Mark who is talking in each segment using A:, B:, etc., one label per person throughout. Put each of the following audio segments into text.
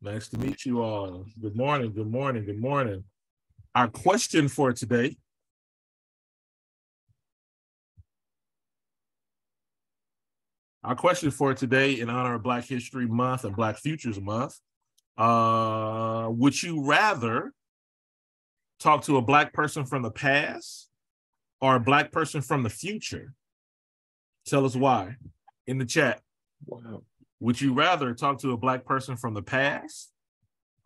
A: Nice to meet you all. Good morning, good morning, good morning. Our question for today Our question for today, in honor of Black History Month and Black Futures Month, uh, would you rather talk to a Black person from the past or a Black person from the future? Tell us why in the chat.
B: Wow.
A: Would you rather talk to a Black person from the past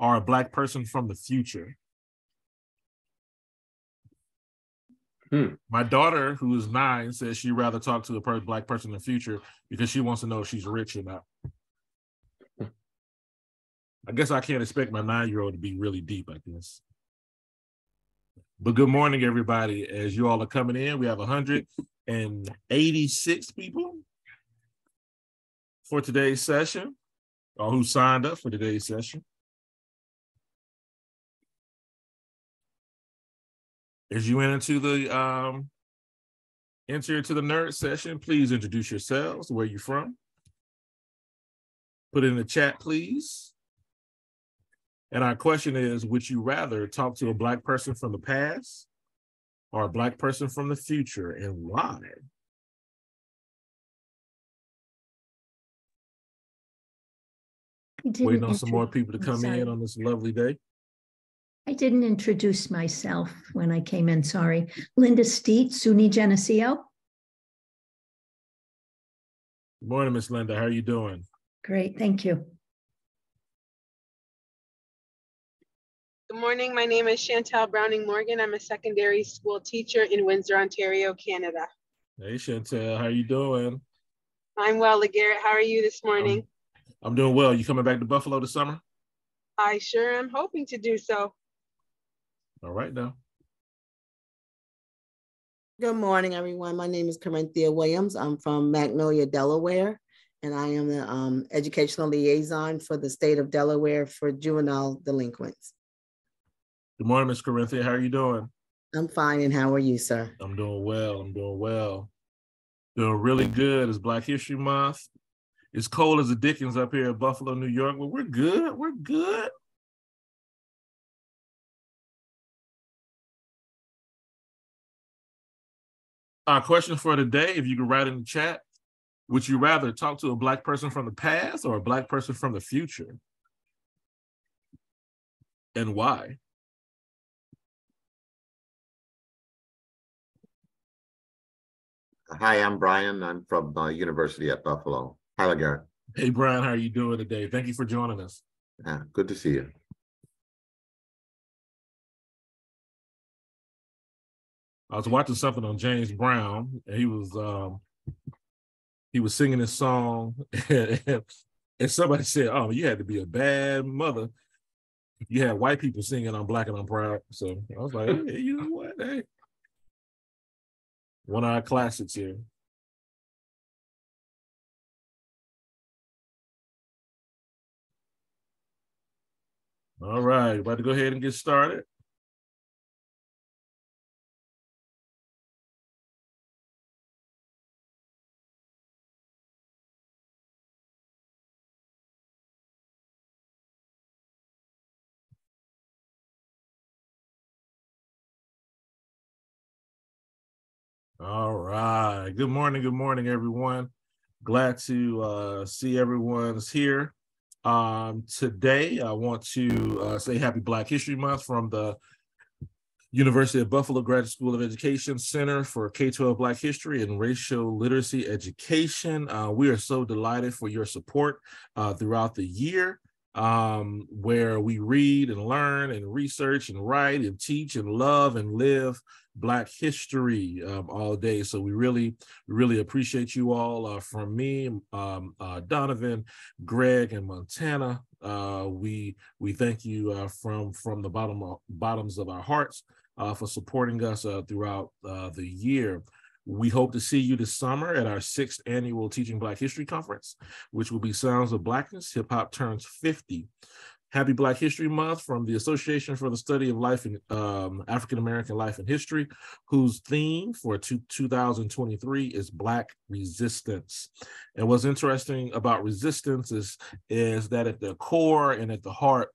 A: or a Black person from the future?
B: Hmm.
A: My daughter, who is nine, says she'd rather talk to a per- black person in the future because she wants to know if she's rich or not. I guess I can't expect my nine-year-old to be really deep, I guess. But good morning, everybody. As you all are coming in, we have 186 people for today's session, who signed up for today's session. As you enter into the um enter into the nerd session, please introduce yourselves, where you're from. Put it in the chat, please. And our question is, would you rather talk to a black person from the past or a black person from the future and why? Waiting on some more people to
C: I'm
A: come
C: sorry.
A: in on this lovely day.
C: I didn't introduce myself when I came in, sorry. Linda Steet, SUNY Geneseo.
A: Good morning, Miss Linda. How are you doing?
C: Great, thank you.
D: Good morning. My name is Chantel Browning Morgan. I'm a secondary school teacher in Windsor, Ontario, Canada.
A: Hey, Chantel, how are you doing?
D: I'm well, LaGarrett. How are you this morning?
A: I'm doing well. You coming back to Buffalo this summer?
D: I sure am hoping to do so.
A: All right now.
E: Good morning, everyone. My name is Corinthia Williams. I'm from Magnolia, Delaware, and I am the um, educational liaison for the state of Delaware for juvenile delinquents.
A: Good morning, Miss Corinthia. How are you doing?
E: I'm fine, and how are you, sir?
A: I'm doing well. I'm doing well. Doing really good. It's Black History Month. It's cold as the Dickens up here in Buffalo, New York, but we're good. We're good. Our question for today, if you could write in the chat, would you rather talk to a black person from the past or a black person from the future? And why?
B: Hi, I'm Brian. I'm from uh, University at Buffalo. Hi, Garrett.
A: Hey, Brian, how are you doing today? Thank you for joining us.
B: Yeah, good to see you.
A: I was watching something on James Brown, and he was um he was singing this song, and, and somebody said, "Oh, you had to be a bad mother. You had white people singing "I'm Black and I'm Proud." So I was like, hey, you know what? Hey, one of our classics here. All right, about to go ahead and get started. All right. Good morning. Good morning, everyone. Glad to uh, see everyone's here. Um, today, I want to uh, say Happy Black History Month from the University of Buffalo Graduate School of Education Center for K-12 Black History and Racial Literacy Education. Uh, we are so delighted for your support uh, throughout the year um, where we read and learn and research and write and teach and love and live Black history um, all day. So we really, really appreciate you all. Uh, from me, um, uh, Donovan, Greg, and Montana. Uh, we we thank you uh, from from the bottom of, bottoms of our hearts uh, for supporting us uh, throughout uh, the year. We hope to see you this summer at our sixth annual Teaching Black History Conference, which will be Sounds of Blackness. Hip Hop turns 50. Happy Black History Month from the Association for the Study of Life and um, African American Life and History, whose theme for two, 2023 is Black resistance. And what's interesting about resistance is, is that at the core and at the heart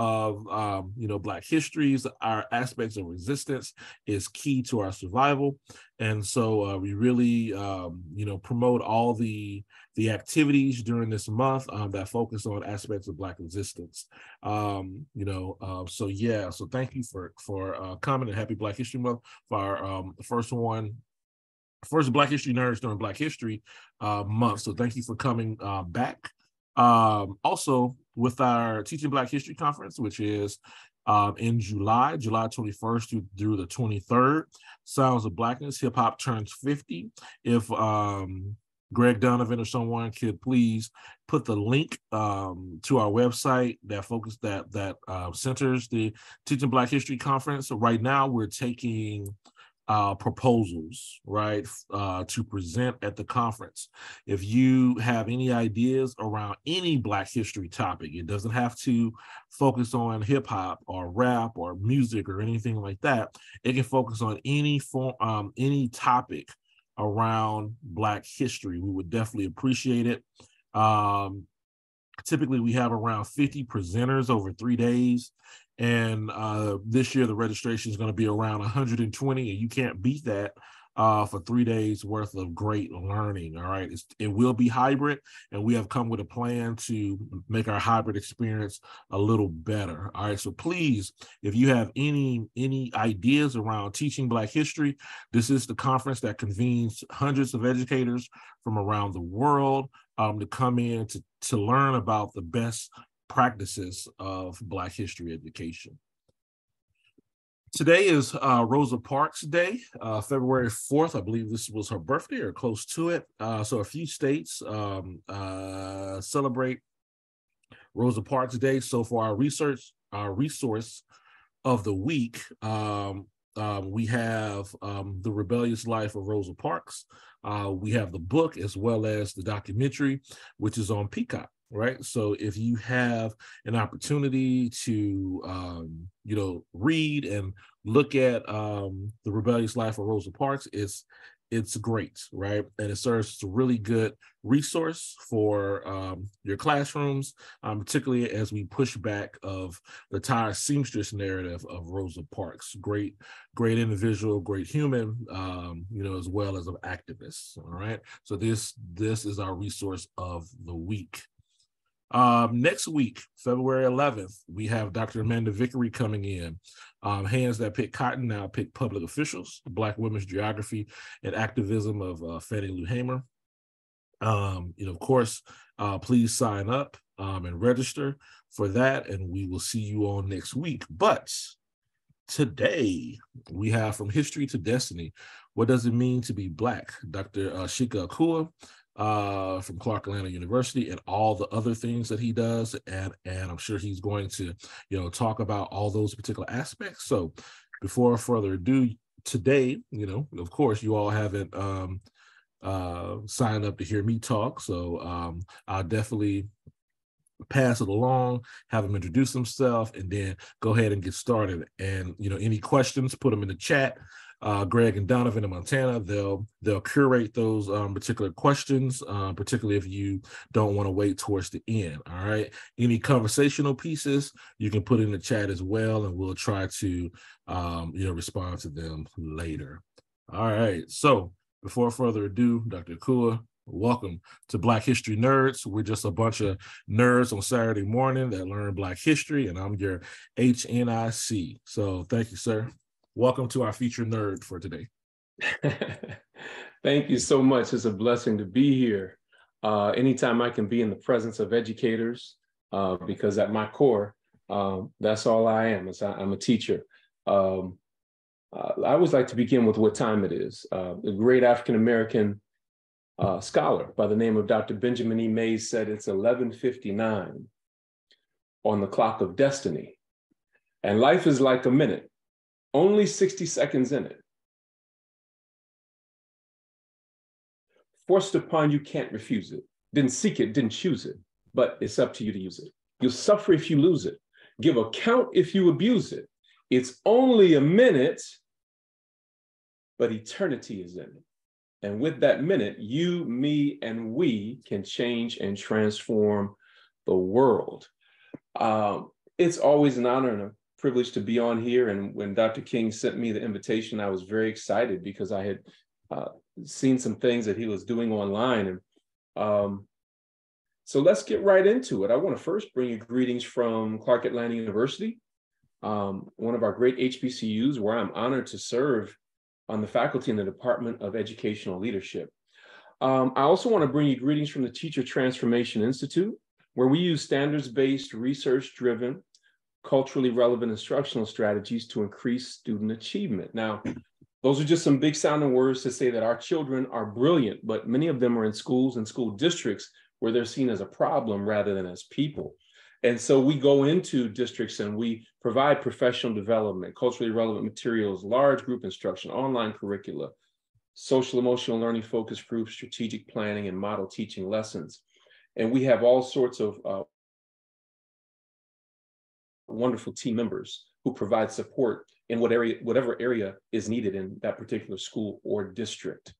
A: of um, you know black histories our aspects of resistance is key to our survival. And so uh, we really um, you know promote all the the activities during this month um, that focus on aspects of black resistance. Um, you know uh, so yeah so thank you for for uh, coming and happy black history month for our um, first one first black history nerds during black history uh, month. So thank you for coming uh, back. Um, also with our Teaching Black History Conference, which is um, in July, July 21st through, through the 23rd. Sounds of Blackness, Hip Hop turns 50. If um, Greg Donovan or someone could please put the link um, to our website that focus that that uh, centers the Teaching Black History Conference. So right now we're taking uh, proposals, right, uh, to present at the conference. If you have any ideas around any Black history topic, it doesn't have to focus on hip hop or rap or music or anything like that. It can focus on any form, um, any topic around Black history. We would definitely appreciate it. Um, typically, we have around 50 presenters over three days and uh, this year the registration is going to be around 120 and you can't beat that uh, for three days worth of great learning all right? It's, it will be hybrid and we have come with a plan to make our hybrid experience a little better all right? So please if you have any any ideas around teaching black history this is the conference that convenes hundreds of educators from around the world um, to come in to, to learn about the best practices of Black history education. Today is uh, Rosa Parks Day, uh, February 4th. I believe this was her birthday or close to it. Uh, so a few states um, uh, celebrate Rosa Parks Day. So for our research, our resource of the week, um, um, we have um, The Rebellious Life of Rosa Parks. Uh, we have the book as well as the documentary, which is on Peacock right? So if you have an opportunity to um, you know read and look at um, the rebellious life of rosa parks it's it's great right? And it serves as a really good resource for um, your classrooms um, particularly as we push back of the tire seamstress narrative of rosa parks. Great great individual great human um, you know as well as an activist all right? So this this is our resource of the week um, next week, February 11th, we have Dr. Amanda Vickery coming in. Um, Hands That Pick Cotton Now Pick Public Officials, Black Women's Geography and Activism of uh, Fannie Lou Hamer. Um, you know, of course, uh, please sign up um, and register for that, and we will see you all next week. But today, we have From History to Destiny. What does it mean to be Black? Dr. Uh, Chike Akua uh, from Clark Atlanta University and all the other things that he does. And, and I'm sure he's going to, you know, talk about all those particular aspects. So before further ado, today, you know, of course, you all haven't um, uh, signed up to hear me talk. So um, I'll definitely pass it along, have him introduce himself, and then go ahead and get started. And, you know, any questions, put them in the chat uh, Greg and Donovan in Montana. They'll they'll curate those um, particular questions, uh, particularly if you don't want to wait towards the end. All right. Any conversational pieces you can put in the chat as well, and we'll try to um, you know respond to them later. All right. So before further ado, Dr. Kua, welcome to Black History Nerds. We're just a bunch of nerds on Saturday morning that learn Black history, and I'm your HNIC. So thank you, sir welcome to our feature nerd for today.
F: Thank you so much. It's a blessing to be here. Uh, anytime I can be in the presence of educators, uh, because at my core, um, that's all I am. Is I, am a teacher. Um, uh, I always like to begin with what time it is. Uh, a great African American uh, scholar by the name of Dr. Benjamin E. Mays said it's 11:59 on the clock of destiny, and life is like a minute only 60 seconds in it. Forced upon you, can't refuse it. Didn't seek it, didn't choose it, but it's up to you to use it. You'll suffer if you lose it. Give account if you abuse it. It's only a minute, but eternity is in it. And with that minute, you, me, and we can change and transform the world. Um, it's always an honor and a privilege to be on here. And when Dr. King sent me the invitation, I was very excited because I had uh, seen some things that he was doing online. And um, so let's get right into it. I want to first bring you greetings from Clark Atlanta University, um, one of our great HBCUs where I'm honored to serve on the faculty in the Department of Educational Leadership. Um, I also want to bring you greetings from the Teacher Transformation Institute, where we use standards-based, research-driven, culturally relevant instructional strategies to increase student achievement. Now, those are just some big sounding words to say that our children are brilliant, but many of them are in schools and school districts where they're seen as a problem rather than as people. And so we go into districts and we provide professional development, culturally relevant materials, large group instruction, online curricula, social emotional learning focus groups, strategic planning, and model teaching lessons. And we have all sorts of uh, wonderful team members who provide support in what area, whatever area is needed in that particular school or district.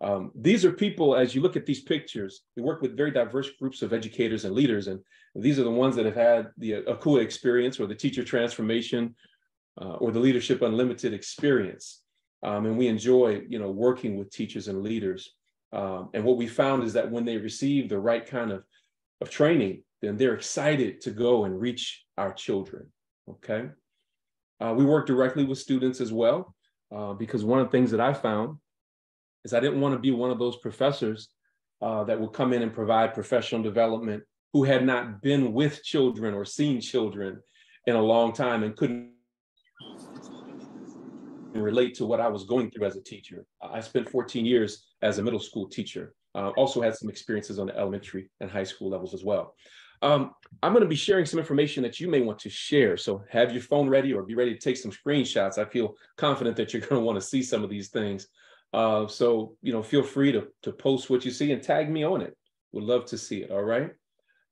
F: Um, these are people, as you look at these pictures, we work with very diverse groups of educators and leaders, and these are the ones that have had the Akua experience or the teacher transformation uh, or the Leadership Unlimited experience. Um, and we enjoy, you know, working with teachers and leaders. Um, and what we found is that when they receive the right kind of, of training, then they're excited to go and reach our children, okay? Uh, we work directly with students as well, uh, because one of the things that I found is I didn't want to be one of those professors uh, that would come in and provide professional development who had not been with children or seen children in a long time and couldn't relate to what I was going through as a teacher. I spent 14 years as a middle school teacher. Uh, also had some experiences on the elementary and high school levels as well. Um, I'm going to be sharing some information that you may want to share. So have your phone ready or be ready to take some screenshots. I feel confident that you're going to want to see some of these things. Uh, so, you know, feel free to, to post what you see and tag me on it. Would love to see it. All right.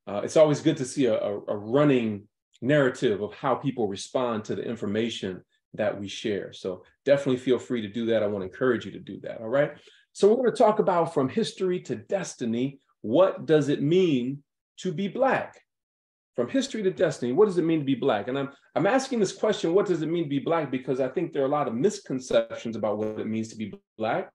F: Uh, it's always good to see a, a, a running narrative of how people respond to the information that we share. So definitely feel free to do that. I want to encourage you to do that. All right. So we're going to talk about from history to destiny. What does it mean to be Black? From history to destiny, what does it mean to be Black? And I'm, I'm asking this question, what does it mean to be Black? Because I think there are a lot of misconceptions about what it means to be Black.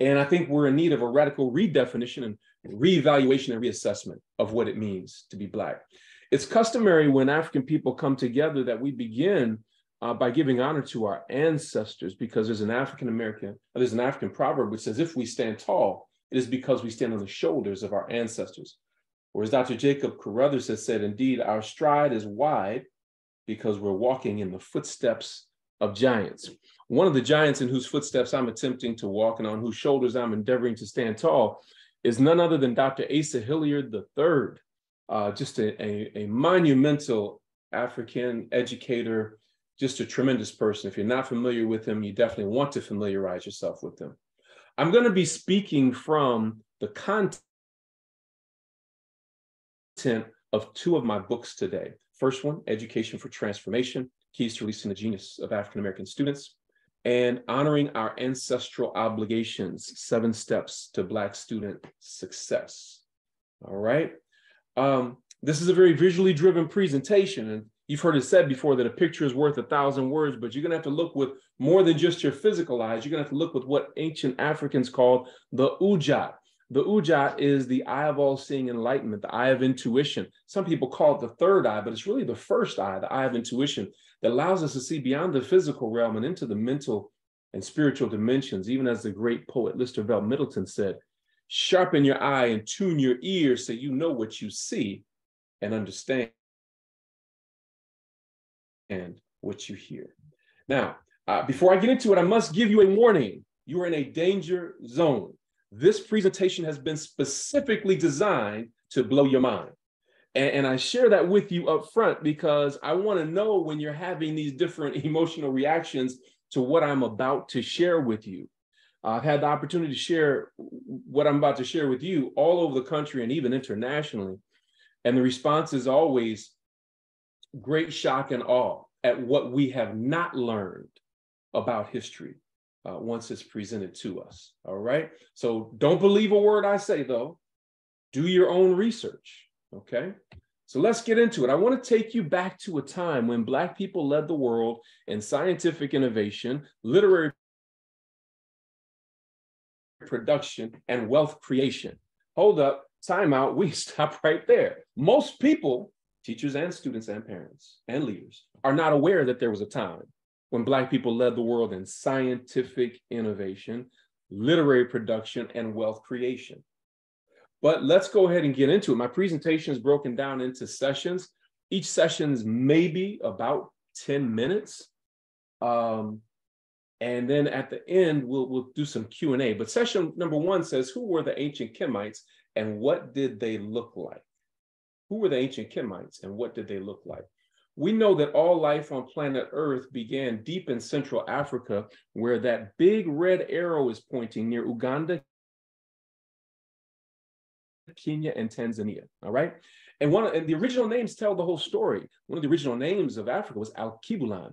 F: And I think we're in need of a radical redefinition and reevaluation and reassessment of what it means to be Black. It's customary when African people come together that we begin uh, by giving honor to our ancestors because there's an African American, there's an African proverb which says, if we stand tall, it is because we stand on the shoulders of our ancestors. Or as Dr. Jacob Carruthers has said, indeed, our stride is wide because we're walking in the footsteps of giants. One of the giants in whose footsteps I'm attempting to walk and on whose shoulders I'm endeavoring to stand tall is none other than Dr. Asa Hilliard III, uh, just a, a, a monumental African educator, just a tremendous person. If you're not familiar with him, you definitely want to familiarize yourself with him. I'm going to be speaking from the content of two of my books today. First one, Education for Transformation, Keys to Releasing the Genius of African American Students, and Honoring Our Ancestral Obligations, Seven Steps to Black Student Success. All right. Um, this is a very visually driven presentation, and you've heard it said before that a picture is worth a thousand words, but you're going to have to look with more than just your physical eyes. You're going to have to look with what ancient Africans called the ujat. The ujat is the eye of all seeing enlightenment, the eye of intuition. Some people call it the third eye, but it's really the first eye, the eye of intuition, that allows us to see beyond the physical realm and into the mental and spiritual dimensions. Even as the great poet Lister Middleton said, sharpen your eye and tune your ears so you know what you see and understand and what you hear. Now, uh, before I get into it, I must give you a warning. You are in a danger zone. This presentation has been specifically designed to blow your mind. And, and I share that with you up front because I want to know when you're having these different emotional reactions to what I'm about to share with you. I've had the opportunity to share what I'm about to share with you all over the country and even internationally. And the response is always great shock and awe at what we have not learned about history uh, once it's presented to us. All right. So don't believe a word I say, though. Do your own research. Okay. So let's get into it. I want to take you back to a time when Black people led the world in scientific innovation, literary production, and wealth creation. Hold up, time out. We stop right there. Most people, teachers and students and parents and leaders, are not aware that there was a time when Black people led the world in scientific innovation, literary production, and wealth creation. But let's go ahead and get into it. My presentation is broken down into sessions. Each session is maybe about 10 minutes. Um, and then at the end, we'll, we'll do some Q&A. But session number one says, who were the ancient Kemites and what did they look like? Who were the ancient Kemites and what did they look like? We know that all life on planet Earth began deep in Central Africa, where that big red arrow is pointing near Uganda, Kenya, and Tanzania. All right. And one and the original names tell the whole story. One of the original names of Africa was Al-Kebulan.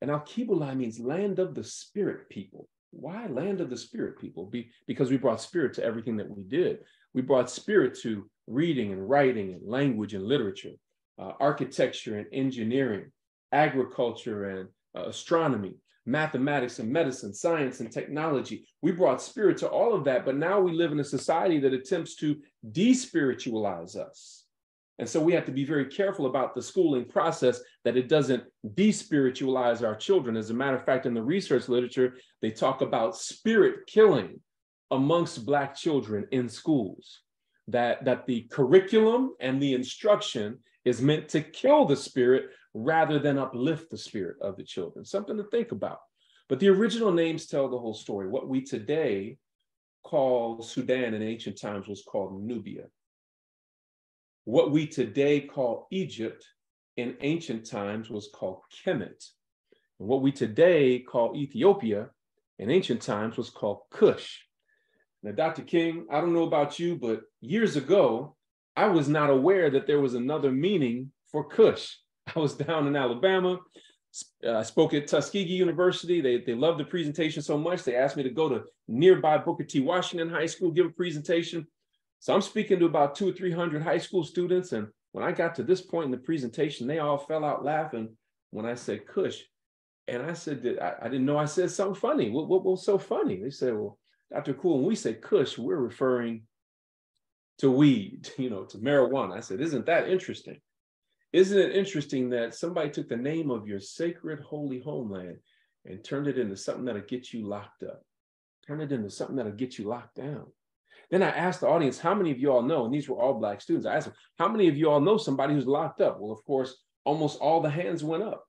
F: And Al-Kebulan means land of the spirit people. Why land of the spirit people? Be, because we brought spirit to everything that we did. We brought spirit to reading and writing and language and literature uh, architecture and engineering, agriculture and uh, astronomy, mathematics and medicine, science and technology. We brought spirit to all of that, but now we live in a society that attempts to despiritualize us. And so we have to be very careful about the schooling process that it doesn't despiritualize our children. As a matter of fact, in the research literature, they talk about spirit killing amongst Black children in schools. That, that the curriculum and the instruction is meant to kill the spirit rather than uplift the spirit of the children. Something to think about. But the original names tell the whole story. What we today call Sudan in ancient times was called Nubia. What we today call Egypt in ancient times was called Kemet. And what we today call Ethiopia in ancient times was called Kush. Now, Dr. King, I don't know about you, but years ago, I was not aware that there was another meaning for Kush. I was down in Alabama. I uh, spoke at Tuskegee University. They, they loved the presentation so much, they asked me to go to nearby Booker T. Washington High School, give a presentation. So I'm speaking to about two or 300 high school students. And when I got to this point in the presentation, they all fell out laughing when I said Kush. And I said that I, I didn't know I said something funny. What, what was so funny? They said, well, Dr. Cool, when we say Kush, we're referring to weed, you know, to marijuana. I said, isn't that interesting? Isn't it interesting that somebody took the name of your sacred holy homeland and turned it into something that'll get you locked up, turn it into something that'll get you locked down? Then I asked the audience, how many of you all know, and these were all Black students, I asked them, how many of you all know somebody who's locked up? Well, of course, almost all the hands went up.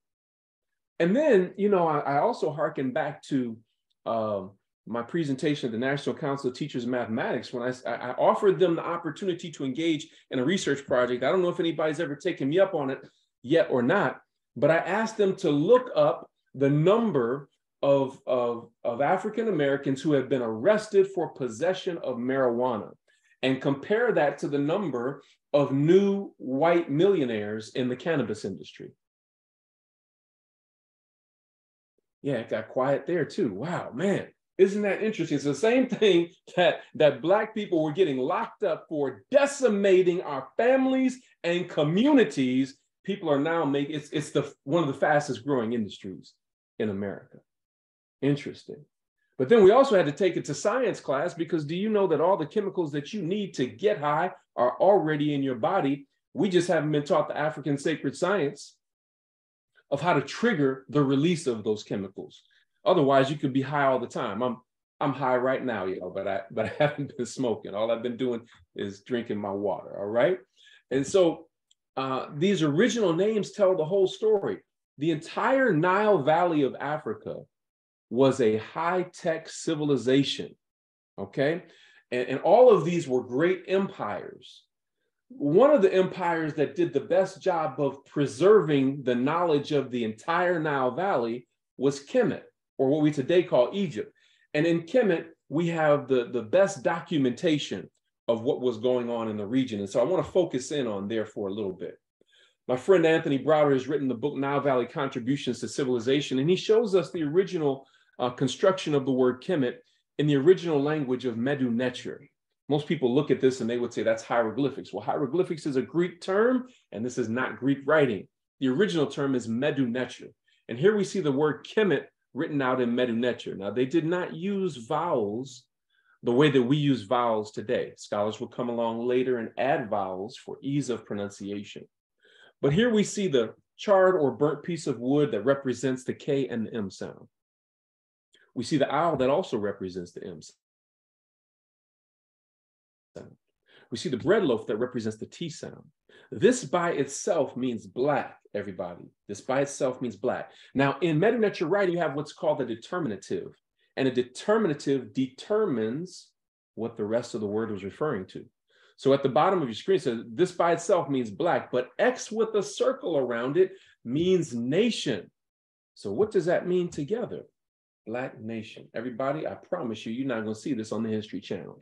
F: And then, you know, I, I also hearken back to um, my presentation at the National Council of Teachers of Mathematics when I, I offered them the opportunity to engage in a research project. I don't know if anybody's ever taken me up on it yet or not, but I asked them to look up the number of, of, of African Americans who have been arrested for possession of marijuana and compare that to the number of new white millionaires in the cannabis industry. Yeah, it got quiet there too. Wow, man. Isn't that interesting? It's the same thing that, that Black people were getting locked up for decimating our families and communities. People are now making it's, it's the one of the fastest growing industries in America. Interesting. But then we also had to take it to science class because do you know that all the chemicals that you need to get high are already in your body? We just haven't been taught the African sacred science of how to trigger the release of those chemicals. Otherwise, you could be high all the time. I'm I'm high right now, you know, but I but I haven't been smoking. All I've been doing is drinking my water. All right. And so uh, these original names tell the whole story. The entire Nile Valley of Africa was a high-tech civilization. Okay. And, and all of these were great empires. One of the empires that did the best job of preserving the knowledge of the entire Nile Valley was Kemet or what we today call Egypt. And in Kemet, we have the, the best documentation of what was going on in the region. And so I want to focus in on there for a little bit. My friend Anthony Browder has written the book Nile Valley Contributions to Civilization, and he shows us the original uh, construction of the word Kemet in the original language of Medu Neter. Most people look at this and they would say that's hieroglyphics. Well, hieroglyphics is a Greek term, and this is not Greek writing. The original term is Medu Neter. And here we see the word Kemet written out in Medu Neter. Now, they did not use vowels the way that we use vowels today. Scholars will come along later and add vowels for ease of pronunciation. But here we see the charred or burnt piece of wood that represents the K and the M sound. We see the owl that also represents the M sound. We see the bread loaf that represents the T sound. This by itself means black, everybody. This by itself means black. Now, in Medu Neter writing, you have what's called a determinative, and a determinative determines what the rest of the word was referring to. So at the bottom of your screen, says this by itself means black, but X with a circle around it means nation. So what does that mean together? Black nation. Everybody, I promise you, you're not going to see this on the History Channel.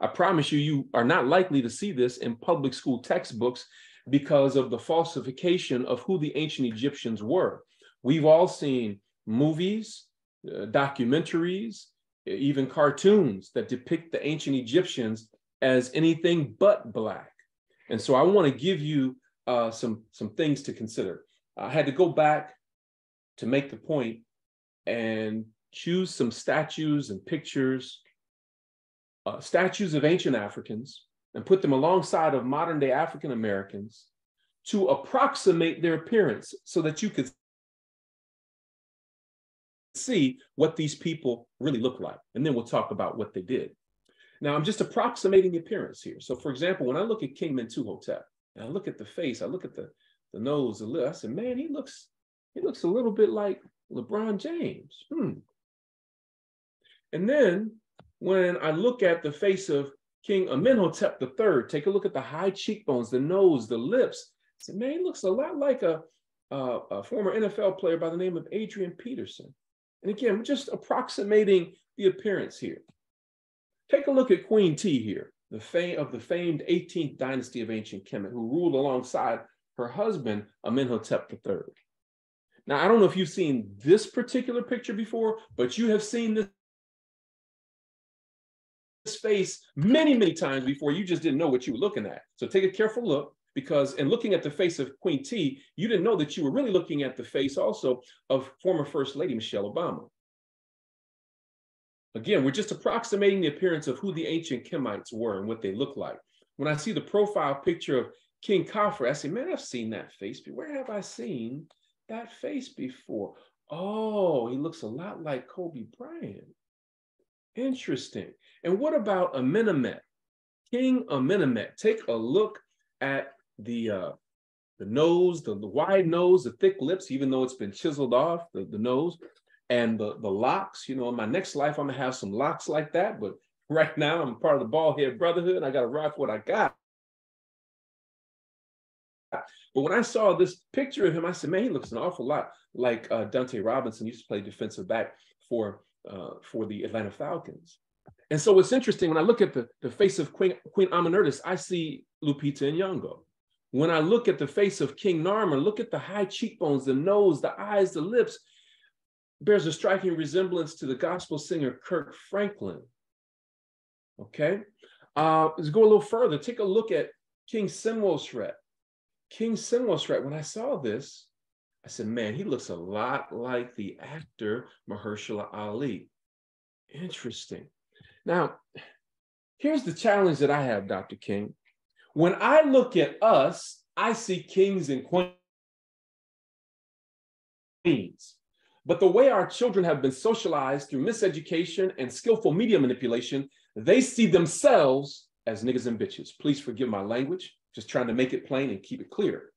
F: I promise you, you are not likely to see this in public school textbooks because of the falsification of who the ancient Egyptians were. We've all seen movies, uh, documentaries, even cartoons that depict the ancient Egyptians as anything but black. And so I want to give you uh, some, some things to consider. I had to go back to make the point and choose some statues and pictures, uh, statues of ancient Africans, and put them alongside of modern day African Americans to approximate their appearance so that you could see what these people really look like. And then we'll talk about what they did. Now, I'm just approximating the appearance here. So, for example, when I look at King Mentuhotep, and I look at the face, I look at the, the nose, the lip, I said, man, he looks, he looks a little bit like LeBron James. Hmm. And then when I look at the face of King Amenhotep III, take a look at the high cheekbones, the nose, the lips. I said, man, he looks a lot like a, a, a former NFL player by the name of Adrian Peterson. And again, we're just approximating the appearance here. Take a look at Queen Tiye here, the fame of the famed 18th dynasty of ancient Kemet, who ruled alongside her husband, Amenhotep III. Now, I don't know if you've seen this particular picture before, but you have seen this face many, many times before. You just didn't know what you were looking at. So take a careful look because in looking at the face of Queen Tiye, you didn't know that you were really looking at the face also of former First Lady Michelle Obama. Again, we're just approximating the appearance of who the ancient Kemites were and what they look like. When I see the profile picture of King Khafre, I say, man, I've seen that face. Where have I seen that face before? Oh, he looks a lot like Kobe Bryant. Interesting. And what about Amenemhet? King Amenemhet. Take a look at the uh, the nose, the, the wide nose, the thick lips, even though it's been chiseled off, the, the nose and the, the locks. You know, in my next life, I'm gonna have some locks like that. But right now, I'm part of the bald head brotherhood. And I gotta rock what I got. But when I saw this picture of him, I said, man, he looks an awful lot like uh, Dunta Robinson used to play defensive back for uh, for the Atlanta Falcons. And so what's interesting, when I look at the, the face of Queen, Queen Amenertis, I see Lupita and Nyong'o. When I look at the face of King Narmer, look at the high cheekbones, the nose, the eyes, the lips, bears a striking resemblance to the gospel singer Kirk Franklin. Okay, uh, let's go a little further. Take a look at King Senwosret. King Senwosret, when I saw this, I said, man, he looks a lot like the actor Mahershala Ali. Interesting. Now, here's the challenge that I have, Dr. King. When I look at us, I see kings and queens. But the way our children have been socialized through miseducation and skillful media manipulation, they see themselves as niggas and bitches. Please forgive my language, just trying to make it plain and keep it clear.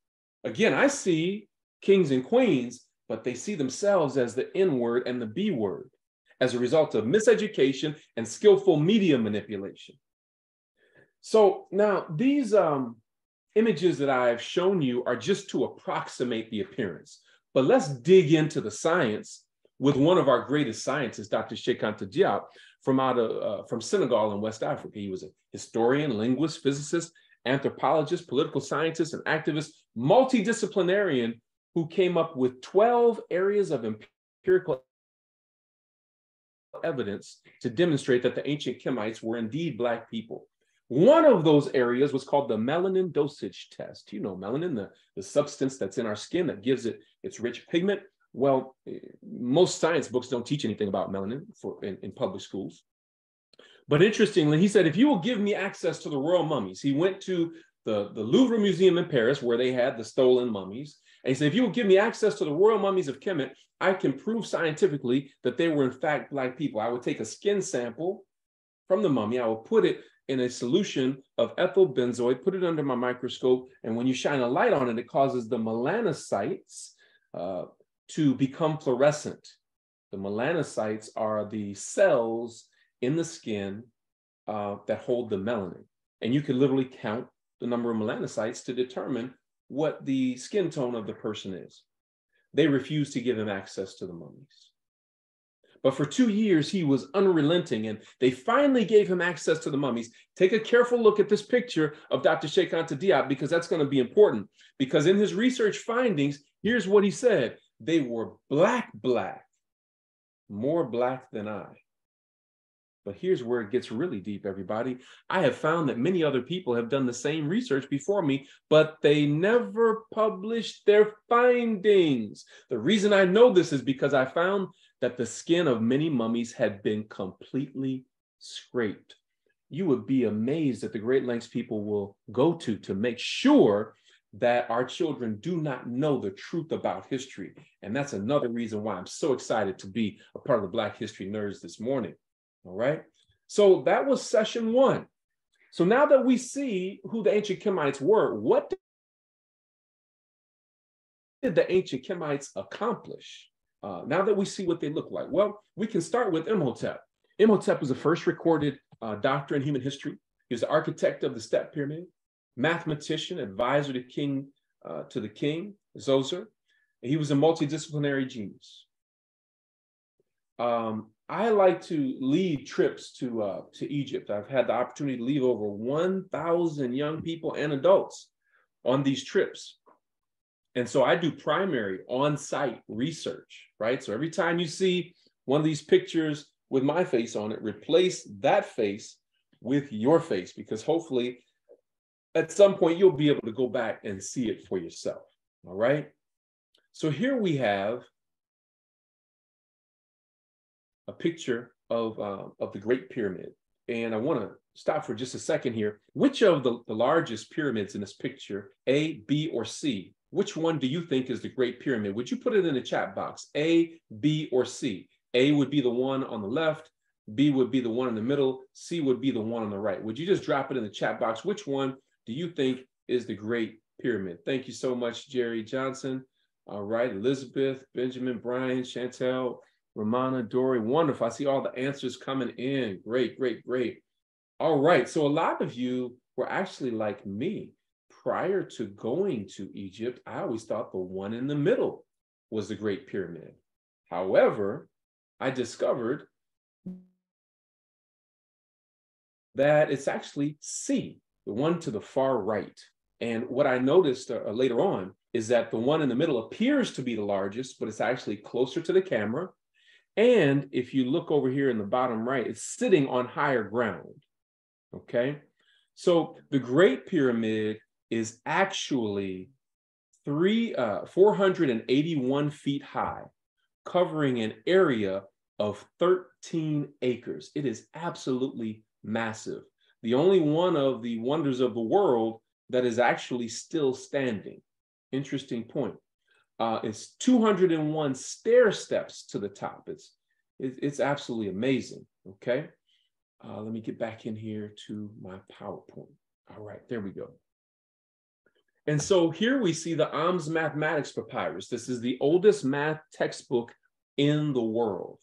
F: Again, I see kings and queens, but they see themselves as the N word and the B word as a result of miseducation and skillful media manipulation. So now these um, images that I've shown you are just to approximate the appearance. But let's dig into the science with one of our greatest scientists, Dr. Cheikh Anta Diop, from out of uh, from Senegal in West Africa. He was a historian, linguist, physicist, anthropologist, political scientist, and activist, multidisciplinarian who came up with 12 areas of empirical evidence to demonstrate that the ancient Kemites were indeed Black people. One of those areas was called the melanin dosage test. You know, melanin, the, the substance that's in our skin that gives it its rich pigment. Well, most science books don't teach anything about melanin for in, in public schools. But interestingly, he said, if you will give me access to the royal mummies, he went to the, the Louvre Museum in Paris where they had the stolen mummies. And he said, if you will give me access to the royal mummies of Kemet, I can prove scientifically that they were in fact Black people. I would take a skin sample from the mummy, I would put it in a solution of ethyl benzoate, put it under my microscope, and when you shine a light on it, it causes the melanocytes uh, to become fluorescent. The melanocytes are the cells in the skin uh, that hold the melanin. And you can literally count the number of melanocytes to determine what the skin tone of the person is. They refused to give him access to the mummies. But for two years, he was unrelenting, and they finally gave him access to the mummies. Take a careful look at this picture of Dr. Cheikh Anta Diop because that's going to be important. Because in his research findings, here's what he said they were black, black, more black than I. But here's where it gets really deep, everybody. I have found that many other people have done the same research before me, but they never published their findings. The reason I know this is because I found that the skin of many mummies had been completely scraped. You would be amazed at the great lengths people will go to to make sure that our children do not know the truth about history. And that's another reason why I'm so excited to be a part of the Black History Nerds this morning. All right. So that was session one. So now that we see who the ancient Kemites were, what did the ancient Kemites accomplish? Uh, now that we see what they look like, well, we can start with Imhotep. Imhotep was the first recorded uh, doctor in human history. He was the architect of the step pyramid, mathematician, advisor to king uh, to the king Zoser. He was a multidisciplinary genius. Um, I like to lead trips to uh, to Egypt. I've had the opportunity to lead over 1,000 young people and adults on these trips. And so I do primary on-site research, right? So every time you see one of these pictures with my face on it, replace that face with your face because hopefully at some point you'll be able to go back and see it for yourself. All right. So here we have a picture of, uh, of the Great Pyramid. And I want to stop for just a second here. Which of the, the largest pyramids in this picture, A, B, or C, which one do you think is the Great Pyramid? Would you put it in the chat box? A, B, or C? A would be the one on the left, B would be the one in the middle, C would be the one on the right. Would you just drop it in the chat box? Which one do you think is the Great Pyramid? Thank you so much, Jerry Johnson. All right, Elizabeth, Benjamin, Brian, Chantel, Romana, Dory, wonderful. I see all the answers coming in. Great, great, great. All right. So a lot of you were actually like me. Prior to going to Egypt, I always thought the one in the middle was the Great Pyramid. However, I discovered that it's actually C, the one to the far right. And what I noticed uh, later on is that the one in the middle appears to be the largest, but it's actually closer to the camera and if you look over here in the bottom right, it's sitting on higher ground. Okay. So the Great Pyramid is actually three, uh, 481 feet high, covering an area of 13 acres. It is absolutely massive. The only one of the wonders of the world that is actually still standing. Interesting point. Uh, it's 201 stair steps to the top. It's it, it's absolutely amazing. Okay, uh, let me get back in here to my PowerPoint. All right, there we go. And so here we see the Ahmes Mathematics Papyrus. This is the oldest math textbook in the world.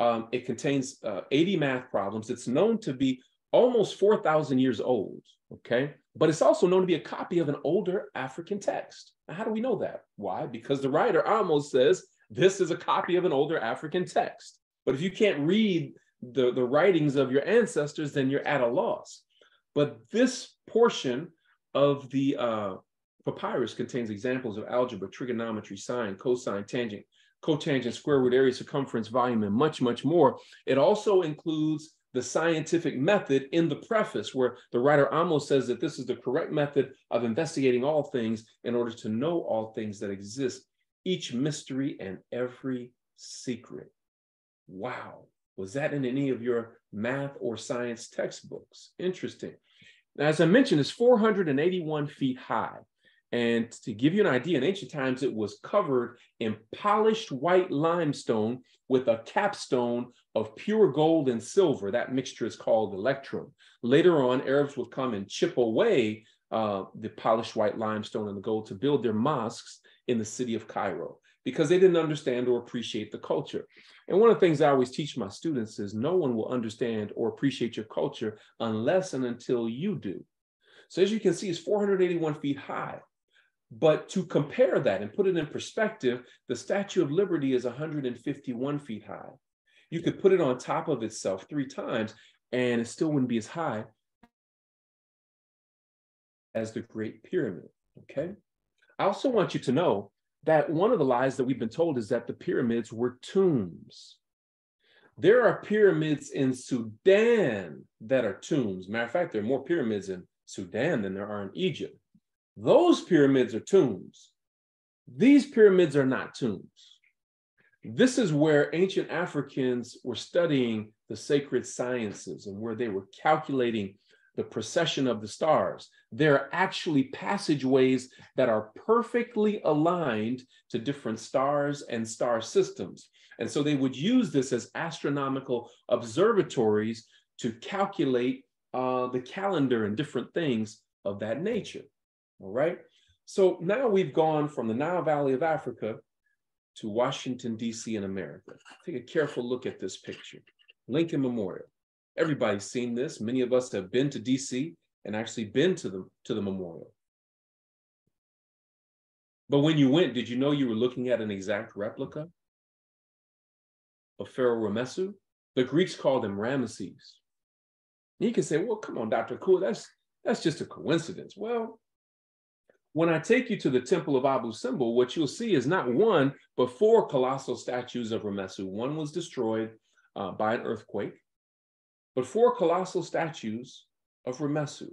F: Um, it contains uh, 80 math problems. It's known to be almost 4,000 years old, okay? But it's also known to be a copy of an older African text. Now, how do we know that? Why? Because the writer almost says this is a copy of an older African text. But if you can't read the, the writings of your ancestors, then you're at a loss. But this portion of the uh, papyrus contains examples of algebra, trigonometry, sine, cosine, tangent, cotangent, square root, area, circumference, volume, and much, much more. It also includes the scientific method in the preface, where the writer almost says that this is the correct method of investigating all things in order to know all things that exist, each mystery and every secret. Wow. Was that in any of your math or science textbooks? Interesting. Now, as I mentioned, it's 481 feet high. And to give you an idea, in ancient times, it was covered in polished white limestone with a capstone of pure gold and silver. That mixture is called electrum. Later on, Arabs would come and chip away uh, the polished white limestone and the gold to build their mosques in the city of Cairo because they didn't understand or appreciate the culture. And one of the things I always teach my students is no one will understand or appreciate your culture unless and until you do. So as you can see, it's 481 feet high. But to compare that and put it in perspective, the Statue of Liberty is 151 feet high. You could put it on top of itself three times and it still wouldn't be as high as the Great Pyramid. Okay. I also want you to know that one of the lies that we've been told is that the pyramids were tombs. There are pyramids in Sudan that are tombs. Matter of fact, there are more pyramids in Sudan than there are in Egypt. Those pyramids are tombs. These pyramids are not tombs. This is where ancient Africans were studying the sacred sciences and where they were calculating the precession of the stars. There are actually passageways that are perfectly aligned to different stars and star systems. And so they would use this as astronomical observatories to calculate uh, the calendar and different things of that nature. All right. So now we've gone from the Nile Valley of Africa to Washington, D.C. in America. Take a careful look at this picture Lincoln Memorial. Everybody's seen this. Many of us have been to D.C. and actually been to the, to the memorial. But when you went, did you know you were looking at an exact replica of Pharaoh Ramesu? The Greeks called him Ramesses. You can say, well, come on, Dr. Akua, that's that's just a coincidence. Well, when I take you to the temple of Abu Simbel, what you'll see is not one, but four colossal statues of Ramesu. One was destroyed uh, by an earthquake, but four colossal statues of Ramesu.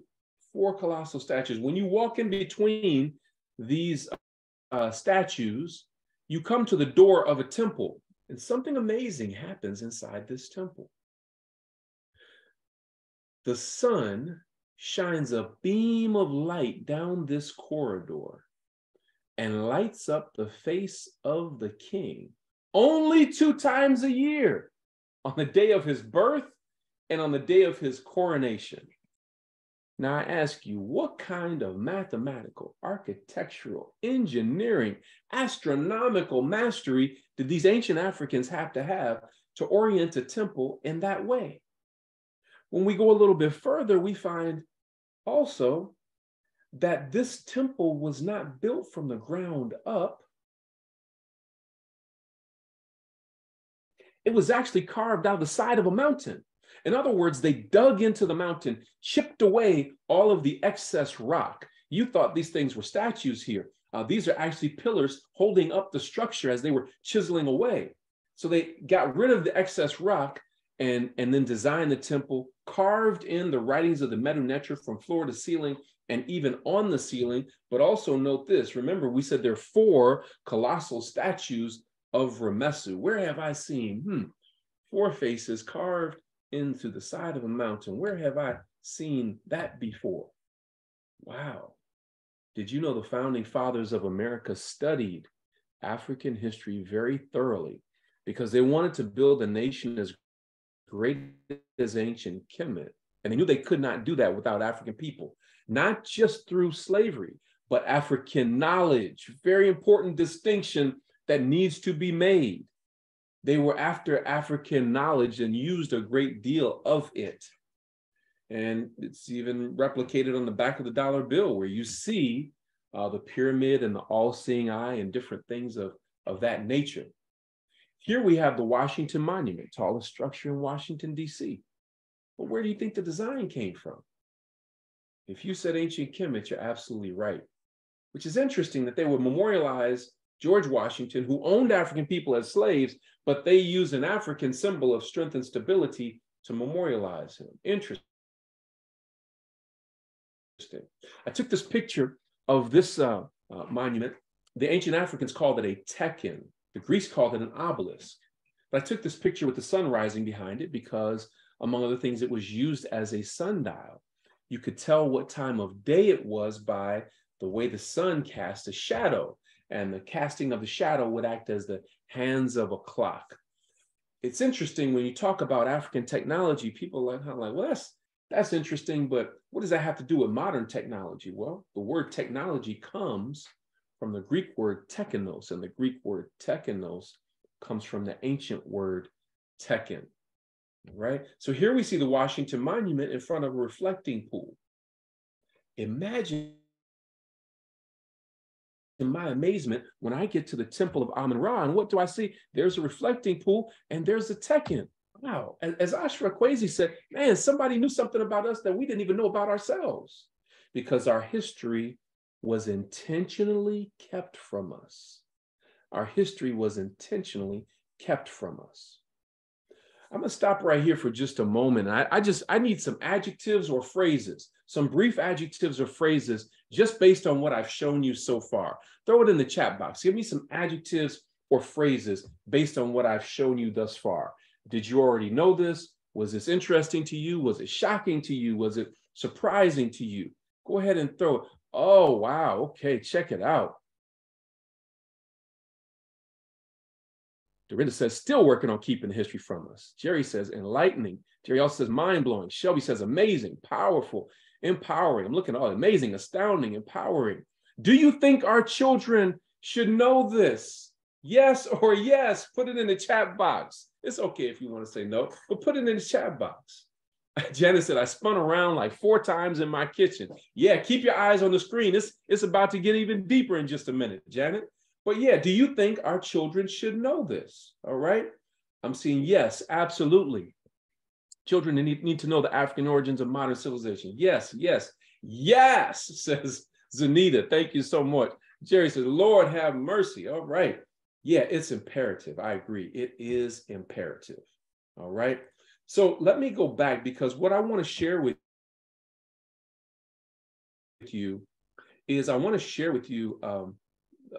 F: Four colossal statues. When you walk in between these uh, statues, you come to the door of a temple, and something amazing happens inside this temple. The sun shines a beam of light down this corridor and lights up the face of the king only two times a year on the day of his birth and on the day of his coronation. Now, I ask you, what kind of mathematical, architectural, engineering, astronomical mastery did these ancient Africans have to have to orient a temple in that way? When we go a little bit further, we find also that this temple was not built from the ground up. It was actually carved out of the side of a mountain. In other words, they dug into the mountain, chipped away all of the excess rock. You thought these things were statues here. Uh, these are actually pillars holding up the structure as they were chiseling away. So they got rid of the excess rock and, and then designed the temple, carved in the writings of the Medu Neter from floor to ceiling and even on the ceiling. But also note this remember, we said there are four colossal statues of Ramesu. Where have I seen? Hmm, four faces carved into the side of a mountain. Where have I seen that before? Wow. Did you know the founding fathers of America studied African history very thoroughly because they wanted to build a nation as great as ancient Kemet. And they knew they could not do that without African people, not just through slavery, but African knowledge. Very important distinction that needs to be made. They were after African knowledge and used a great deal of it. And it's even replicated on the back of the dollar bill where you see uh, the pyramid and the all-seeing eye and different things of, of that nature. Here we have the Washington Monument, tallest structure in Washington, D.C. But where do you think the design came from? If you said ancient Kemet, you're absolutely right. Which is interesting that they would memorialize George Washington, who owned African people as slaves, but they used an African symbol of strength and stability to memorialize him. Interesting. I took this picture of this uh, uh, monument. The ancient Africans called it a tekhen. The Greeks called it an obelisk. But I took this picture with the sun rising behind it because, among other things, it was used as a sundial. You could tell what time of day it was by the way the sun cast a shadow, and the casting of the shadow would act as the hands of a clock. It's interesting when you talk about African technology, people are like, well, that's that's interesting, but what does that have to do with modern technology? Well, the word technology comes from the Greek word teknos, and the Greek word teknos comes from the ancient word tekhen, right? So here we see the Washington Monument in front of a reflecting pool. Imagine in my amazement when I get to the temple of Amun Ra, and what do I see? There's a reflecting pool and there's a tekhen. Wow. As Ashra Kwesi said, man, somebody knew something about us that we didn't even know about ourselves because our history was intentionally kept from us. Our history was intentionally kept from us. I'm gonna stop right here for just a moment. I, I, just I need some adjectives or phrases, some brief adjectives or phrases just based on what I've shown you so far. Throw it in the chat box. Give me some adjectives or phrases based on what I've shown you thus far. Did you already know this? Was this interesting to you? Was it shocking to you? Was it surprising to you? Go ahead and throw it. Oh, wow. Okay, check it out. Dorinda says, still working on keeping the history from us. Jerry says, enlightening. Jerry also says, mind blowing. Shelby says, amazing, powerful, empowering. I'm looking at all amazing, astounding, empowering. Do you think our children should know this? Yes or yes? Put it in the chat box. It's okay if you want to say no, but put it in the chat box. Janet said, I spun around like four times in my kitchen. Yeah, keep your eyes on the screen. It's, it's about to get even deeper in just a minute, Janet. But yeah, do you think our children should know this? All right. I'm seeing yes, absolutely. Children need, need to know the African origins of modern civilization. Yes, yes, yes, says Zanita. Thank you so much. Jerry says, Lord have mercy. All right. Yeah, it's imperative. I agree. It is imperative. All right. So let me go back because what I want to share with you is I want to share with you um,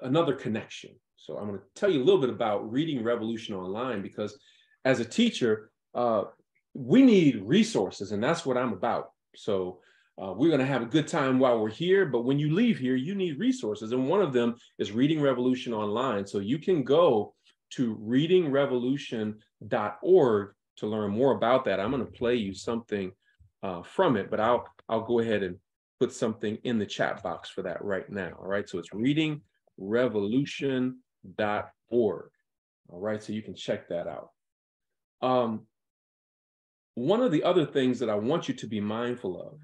F: another connection. So I'm going to tell you a little bit about Reading Revolution Online because as a teacher, uh, we need resources, and that's what I'm about. So uh, we're going to have a good time while we're here, but when you leave here, you need resources. And one of them is Reading Revolution Online. So you can go to readingrevolution.org to learn more about that. I'm going to play you something uh, from it, but I'll I'll go ahead and put something in the chat box for that right now. All right, so it's readingrevolution.org. All right, so you can check that out. Um, one of the other things that I want you to be mindful of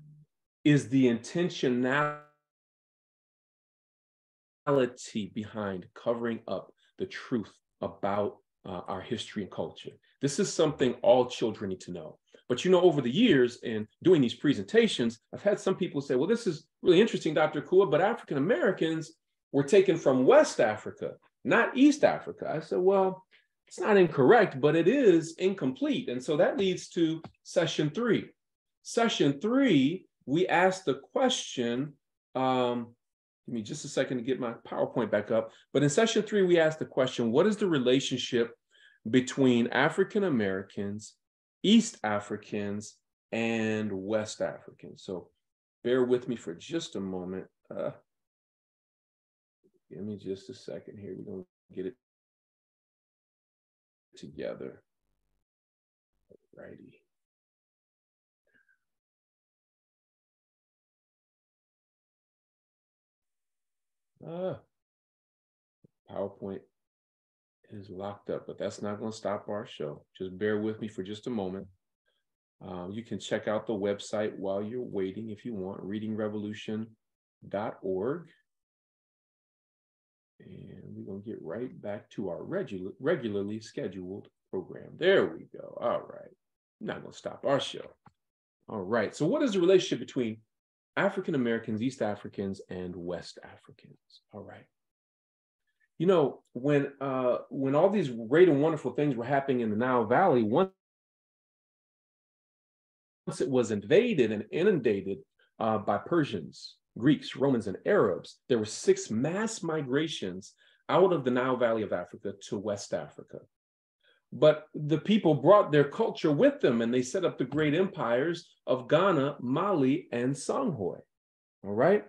F: is the intentionality behind covering up the truth about uh, our history and culture. This is something all children need to know. But you know, over the years in doing these presentations, I've had some people say, well, this is really interesting, Dr. Akua, but African Americans were taken from West Africa, not East Africa. I said, well, it's not incorrect, but it is incomplete. And so that leads to session three. Session three we asked the question, um, give me just a second to get my PowerPoint back up. But in session three, we asked the question, what is the relationship between African Americans, East Africans, and West Africans? So bear with me for just a moment. Uh, give me just a second here. We're going to get it together. Righty. Uh, PowerPoint is locked up, but that's not going to stop our show. Just bear with me for just a moment. Uh, you can check out the website while you're waiting if you want, readingrevolution.org. And we're going to get right back to our regular, regularly scheduled program. There we go. All right. Not going to stop our show. All right. So, what is the relationship between African Americans, East Africans, and West Africans? All right. You know, when uh, when all these great and wonderful things were happening in the Nile Valley, once it was invaded and inundated uh, by Persians, Greeks, Romans, and Arabs, there were six mass migrations out of the Nile Valley of Africa to West Africa. But the people brought their culture with them and they set up the great empires of Ghana, Mali, and Songhai. All right.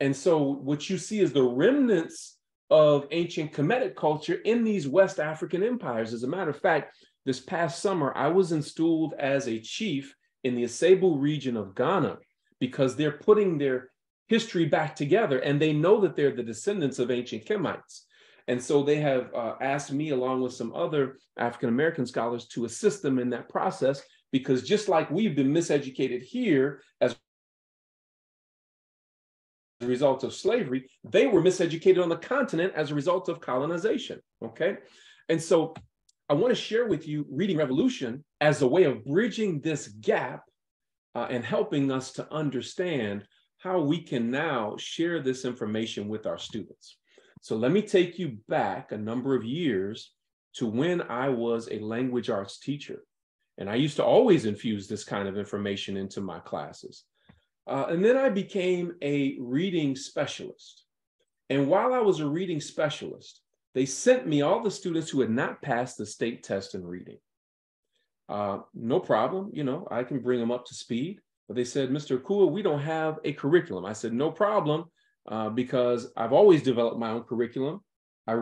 F: And so what you see is the remnants of ancient Kemetic culture in these West African empires. As a matter of fact, this past summer, I was installed as a chief in the Asebu region of Ghana because they're putting their history back together and they know that they're the descendants of ancient Kemites. And so they have uh, asked me, along with some other African American scholars, to assist them in that process because just like we've been miseducated here as a result of slavery, they were miseducated on the continent as a result of colonization. Okay. And so I want to share with you Reading Revolution as a way of bridging this gap uh, and helping us to understand how we can now share this information with our students. So let me take you back a number of years to when I was a language arts teacher. And I used to always infuse this kind of information into my classes. Uh, and then I became a reading specialist. And while I was a reading specialist, they sent me all the students who had not passed the state test in reading. Uh, no problem, you know, I can bring them up to speed. But they said, Mr. Akua, we don't have a curriculum. I said, no problem, uh, because I've always developed my own curriculum. I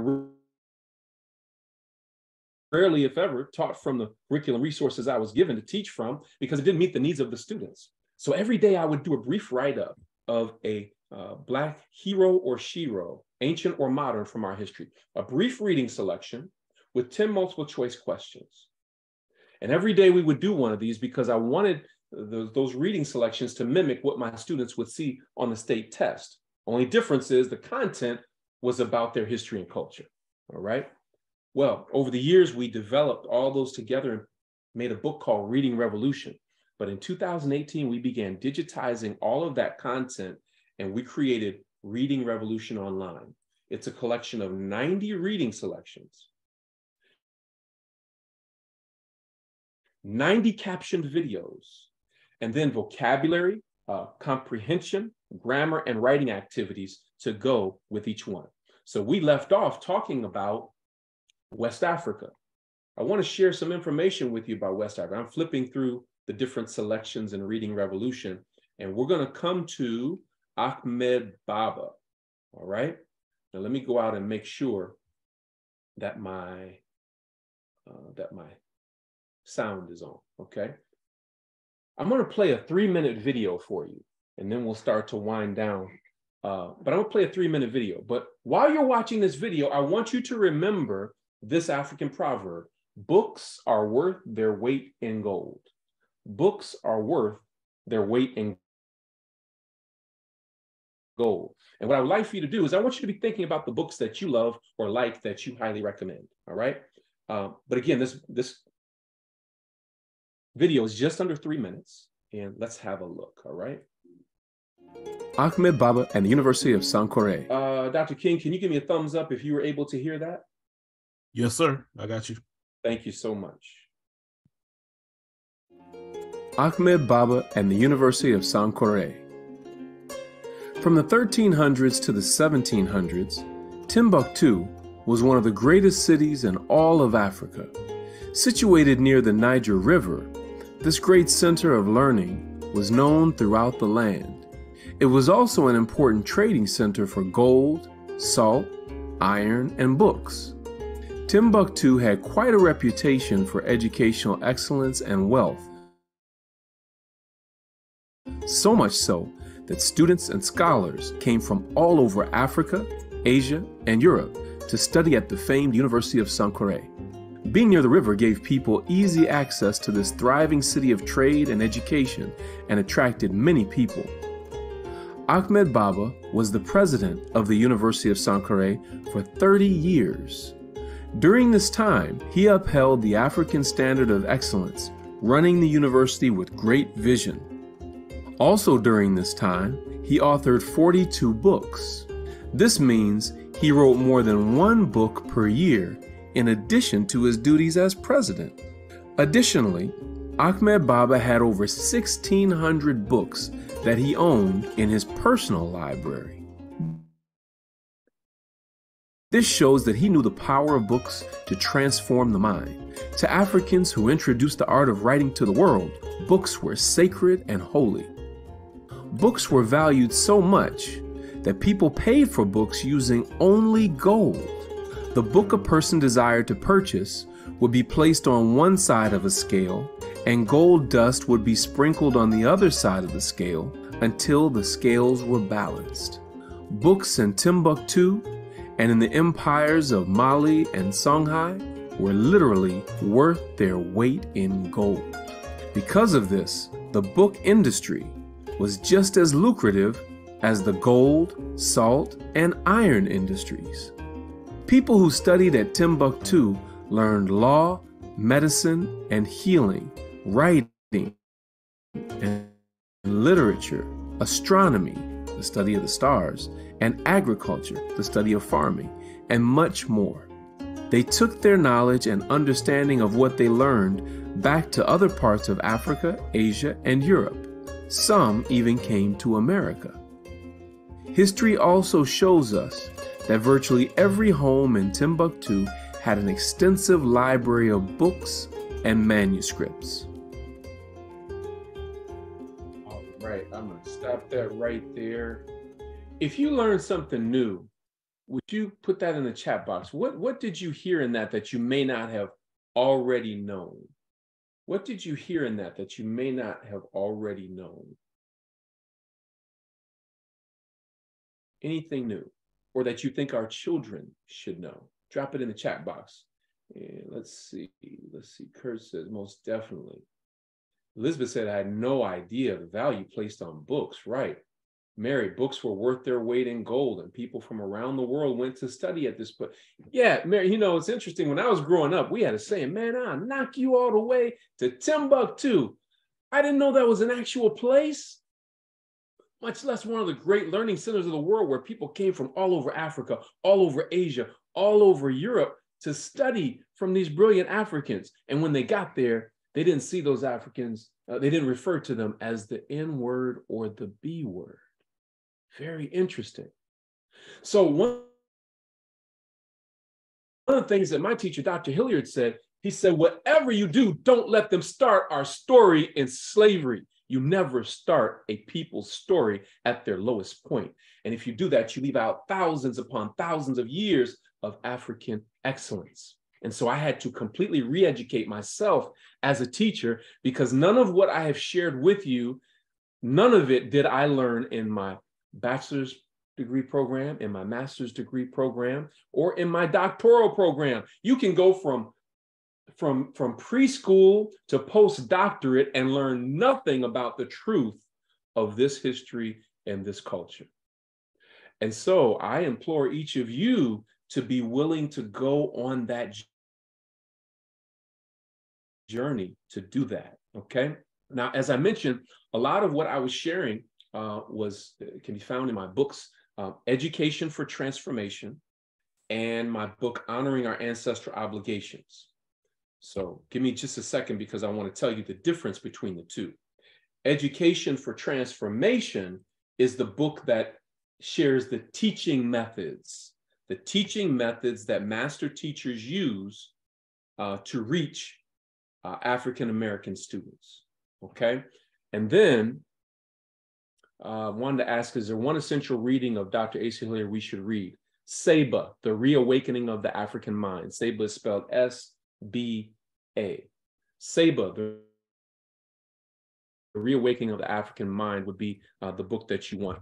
F: rarely, if ever, taught from the curriculum resources I was given to teach from because it didn't meet the needs of the students. So every day I would do a brief write up of a uh, Black hero or shero, ancient or modern from our history, a brief reading selection with 10 multiple choice questions. And every day we would do one of these because I wanted those, those reading selections to mimic what my students would see on the state test. Only difference is the content was about their history and culture. All right. Well, over the years, we developed all those together and made a book called Reading Revolution. But in 2018, we began digitizing all of that content and we created Reading Revolution Online. It's a collection of 90 reading selections, 90 captioned videos, and then vocabulary, uh, comprehension, grammar, and writing activities to go with each one. So we left off talking about West Africa. I want to share some information with you about West Africa. I'm flipping through the different selections in Reading Revolution. And we're going to come to Ahmed Baba. All right. Now let me go out and make sure that my uh, that my sound is on. Okay. I'm going to play a three minute video for you, and then we'll start to wind down. Uh, but I'm going to play a three minute video. But while you're watching this video, I want you to remember this African proverb books are worth their weight in gold books are worth their weight in gold. And what I would like for you to do is I want you to be thinking about the books that you love or like that you highly recommend. All right. Um, but again, this this video is just under three minutes, and let's have a look. All right.
G: Ahmed Baba and the University of Sankore.
F: Uh, Dr. King, can you give me a thumbs up if you were able to hear that?
A: Yes, sir. I got you.
F: Thank you so much.
G: Ahmed Baba and the University of Sankore. From the 1300s to the 1700s, Timbuktu was one of the greatest cities in all of Africa. Situated near the Niger River, this great center of learning was known throughout the land. It was also an important trading center for gold, salt, iron, and books. Timbuktu had quite a reputation for educational excellence and wealth, so much so that students and scholars came from all over Africa, Asia, and Europe to study at the famed University of Sankore. Being near the river gave people easy access to this thriving city of trade and education and attracted many people. Ahmed Baba was the president of the University of Sankore for 30 years. During this time, he upheld the African standard of excellence, running the university with great vision. Also during this time, he authored 42 books. This means he wrote more than one book per year in addition to his duties as president. Additionally, Ahmed Baba had over 1,600 books that he owned in his personal library. This shows that he knew the power of books to transform the mind. To Africans who introduced the art of writing to the world, books were sacred and holy. Books were valued so much that people paid for books using only gold. The book a person desired to purchase would be placed on one side of a scale, and gold dust would be sprinkled on the other side of the scale until the scales were balanced. Books in Timbuktu and in the empires of Mali and Songhai were literally worth their weight in gold. Because of this, the book industry was just as lucrative as the gold, salt, and iron industries. People who studied at Timbuktu learned law, medicine, and healing, writing, and literature, astronomy, the study of the stars, and agriculture, the study of farming, and much more. They took their knowledge and understanding of what they learned back to other parts of Africa, Asia, and Europe. Some even came to America. History also shows us that virtually every home in Timbuktu had an extensive library of books and manuscripts.
F: All right, I'm going to stop that right there. If you learned something new, would you put that in the chat box? What what did you hear in that that you may not have already known? What did you hear in that that you may not have already known? Anything new or that you think our children should know? Drop it in the chat box. And let's see. Let's see. Kurt says most definitely. Elizabeth said, I had no idea the value placed on books. Right. Mary, books were worth their weight in gold, and people from around the world went to study at this. But yeah, Mary, you know, it's interesting. When I was growing up, we had a saying, man, I'll knock you all the way to Timbuktu. I didn't know that was an actual place, much less one of the great learning centers of the world where people came from all over Africa, all over Asia, all over Europe to study from these brilliant Africans. And when they got there, they didn't see those Africans, uh, they didn't refer to them as the N word or the B word. Very interesting. So one, one of the things that my teacher, Dr. Hilliard, said, he said, whatever you do, don't let them start our story in slavery. You never start a people's story at their lowest point. And if you do that, you leave out thousands upon thousands of years of African excellence. And so I had to completely re educate myself as a teacher because none of what I have shared with you, none of it did I learn in my bachelor's degree program, in my master's degree program, or in my doctoral program. You can go from from from preschool to postdoctorate and learn nothing about the truth of this history and this culture. And so I implore each of you to be willing to go on that journey to do that. Okay. Now, as I mentioned, a lot of what I was sharing uh, was uh, can be found in my books, uh, Education for Transformation, and my book, Honoring Our Ancestral Obligations. So give me just a second because I want to tell you the difference between the two. Education for Transformation is the book that shares the teaching methods, the teaching methods that master teachers use uh, to reach uh, African American students. Okay. And then uh, wanted to ask Is there one essential reading of Dr. Asa Hilliard we should read? Saba, The Reawakening of the African Mind. Saba is spelled S B A. Saba, The Reawakening of the African Mind would be uh, the book that you want.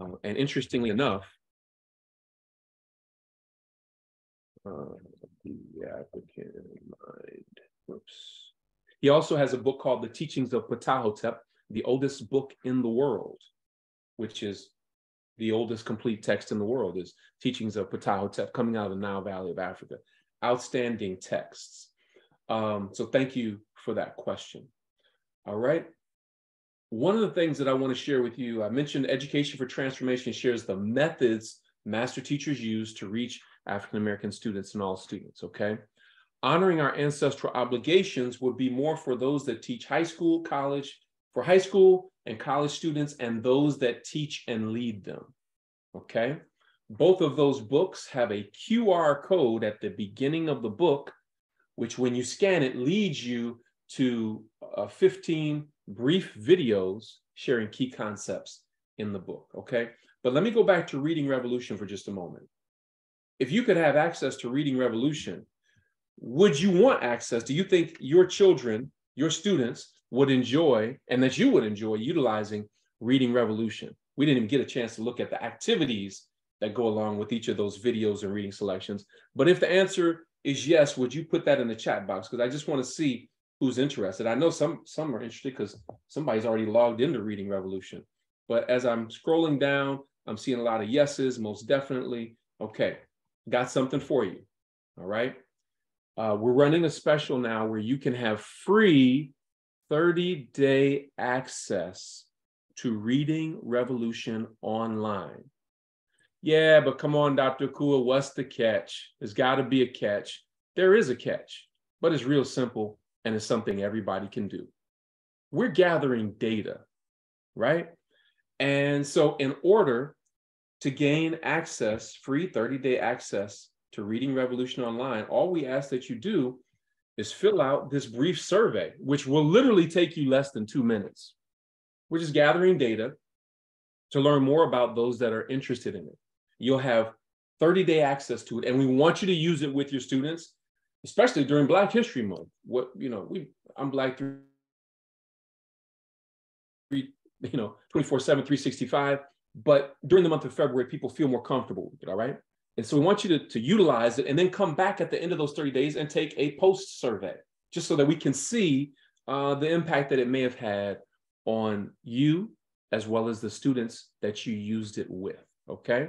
F: Uh, and interestingly enough, uh, the in mind. Whoops. He also has a book called The Teachings of Ptahhotep, the oldest book in the world, which is the oldest complete text in the world is Teachings of Ptahhotep coming out of the Nile Valley of Africa. Outstanding texts. Um, so thank you for that question. All right. One of the things that I want to share with you, I mentioned Education for Transformation shares the methods master teachers use to reach African American students and all students, okay? Honoring our ancestral obligations would be more for those that teach high school, college, for high school and college students and those that teach and lead them, okay? Both of those books have a QR code at the beginning of the book, which when you scan it leads you to uh, 15 brief videos sharing key concepts in the book, okay? But let me go back to Reading Revolution for just a moment. If you could have access to Reading Revolution, would you want access? Do you think your children, your students would enjoy and that you would enjoy utilizing Reading Revolution? We didn't even get a chance to look at the activities that go along with each of those videos and reading selections. But if the answer is yes, would you put that in the chat box? Because I just want to see who's interested. I know some some are interested because somebody's already logged into Reading Revolution. But as I'm scrolling down, I'm seeing a lot of yeses, most definitely. Okay, got something for you. All right. Uh, we're running a special now where you can have free 30 day access to Reading Revolution online. Yeah, but come on, Dr. Akua, what's the catch? There's got to be a catch. There is a catch, but it's real simple and it's something everybody can do. We're gathering data, right? And so, in order to gain access, free 30 day access to Reading Revolution Online, all we ask that you do is fill out this brief survey, which will literally take you less than two minutes. We're just gathering data to learn more about those that are interested in it. You'll have 30 day access to it, and we want you to use it with your students, especially during Black History Month. What, you know, we I'm Black through, you know, 24 7, 365. But during the month of February, people feel more comfortable with it, all right? And so we want you to, to utilize it and then come back at the end of those 30 days and take a post survey, just so that we can see uh, the impact that it may have had on you as well as the students that you used it with. Okay.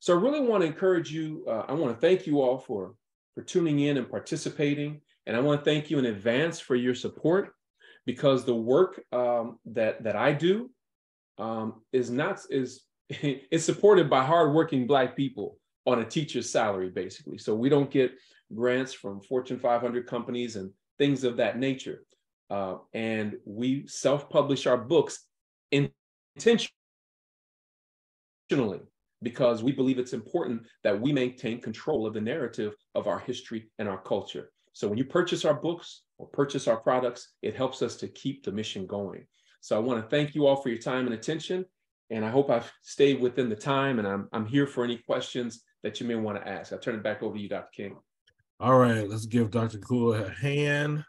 F: So I really want to encourage you. Uh, I want to thank you all for, for tuning in and participating. And I want to thank you in advance for your support because the work um, that, that I do um, is not is is supported by hardworking Black people on a teacher's salary, basically. So we don't get grants from Fortune 500 companies and things of that nature. Uh, and we self-publish our books intentionally because we believe it's important that we maintain control of the narrative of our history and our culture. So when you purchase our books or purchase our products, it helps us to keep the mission going. So I want to thank you all for your time and attention. And I hope I've stayed within the time and I'm, I'm here for any questions that you may want to ask. I'll turn it back over to you, Dr. King.
A: All right, let's give Dr. Akua a hand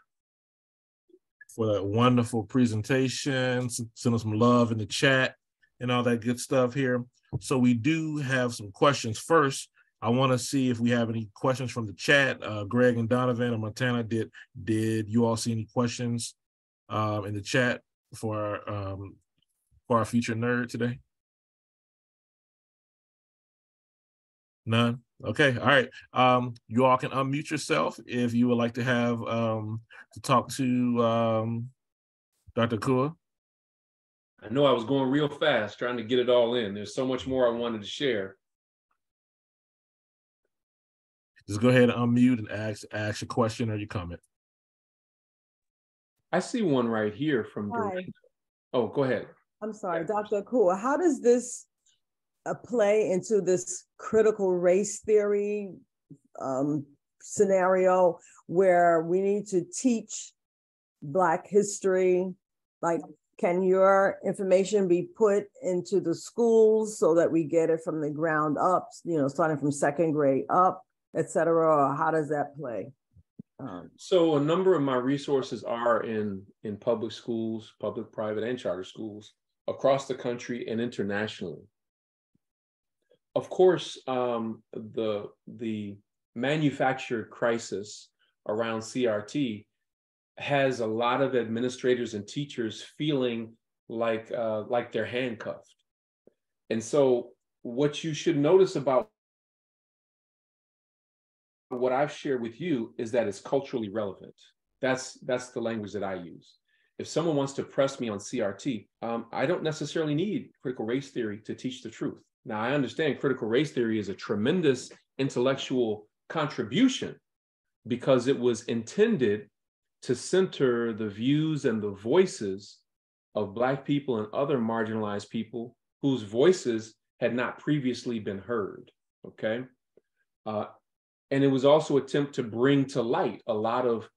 A: for that wonderful presentation. Send us some love in the chat and all that good stuff here. So we do have some questions. First, I want to see if we have any questions from the chat. Uh, Greg and Donovan and Montana, did did you all see any questions um, in the chat for our um, for our future nerd today? None. Okay. All right. Um, you all can unmute yourself if you would like to have um to talk to um Dr. Akua.
F: I know I was going real fast trying to get it all in. There's so much more I wanted to share.
A: Just go ahead and unmute and ask ask your question or your comment.
F: I see one right here from
H: Hi.
F: Oh, go ahead.
H: I'm sorry, Dr. Akua. How does this uh, play into this critical race theory um, scenario where we need to teach Black history? Like, can your information be put into the schools so that we get it from the ground up, you know, starting from second grade up, et cetera? How does that play? Um,
F: So a number of my resources are in in public schools, public, private, and charter schools across the country and internationally. Of course, um, the the manufactured crisis around CRT has a lot of administrators and teachers feeling like uh, like they're handcuffed. And so what you should notice about what I've shared with you is that it's culturally relevant. That's that's the language that I use. If someone wants to press me on CRT, um, I don't necessarily need critical race theory to teach the truth. Now I understand critical race theory is a tremendous intellectual contribution because it was intended to center the views and the voices of Black people and other marginalized people whose voices had not previously been heard. Okay. Uh, and it was also attempt to bring to light a lot of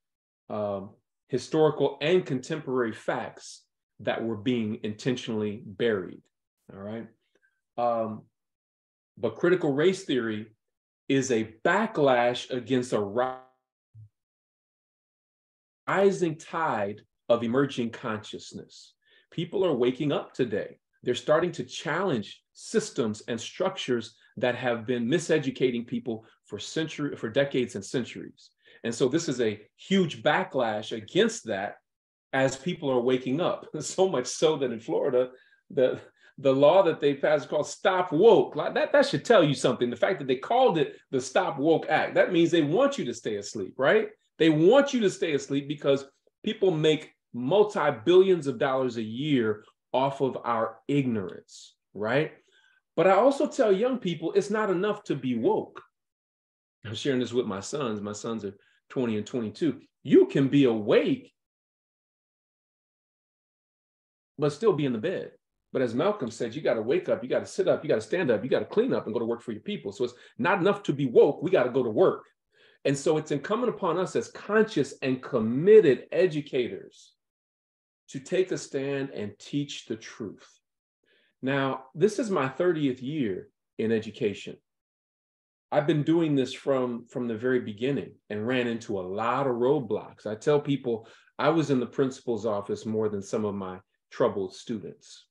F: um, historical and contemporary facts that were being intentionally buried. All right. Um, but critical race theory is a backlash against a rising tide of emerging consciousness. People are waking up today. They're starting to challenge systems and structures that have been miseducating people for century for decades and centuries. And so this is a huge backlash against that as people are waking up. So much so that in Florida, the the law that they passed called Stop Woke. Like that, that should tell you something. The fact that they called it the Stop Woke Act, that means they want you to stay asleep, right? They want you to stay asleep because people make multi-billions of dollars a year off of our ignorance, right? But I also tell young people it's not enough to be woke. I'm sharing this with my sons. My sons are 20 and 22. You can be awake, but still be in the bed. But as Malcolm said, you got to wake up, you got to sit up, you got to stand up, you got to clean up and go to work for your people. So it's not enough to be woke. We got to go to work. And so it's incumbent upon us as conscious and committed educators to take a stand and teach the truth. Now, this is my 30th year in education. I've been doing this from, from the very beginning and ran into a lot of roadblocks. I tell people I was in the principal's office more than some of my troubled students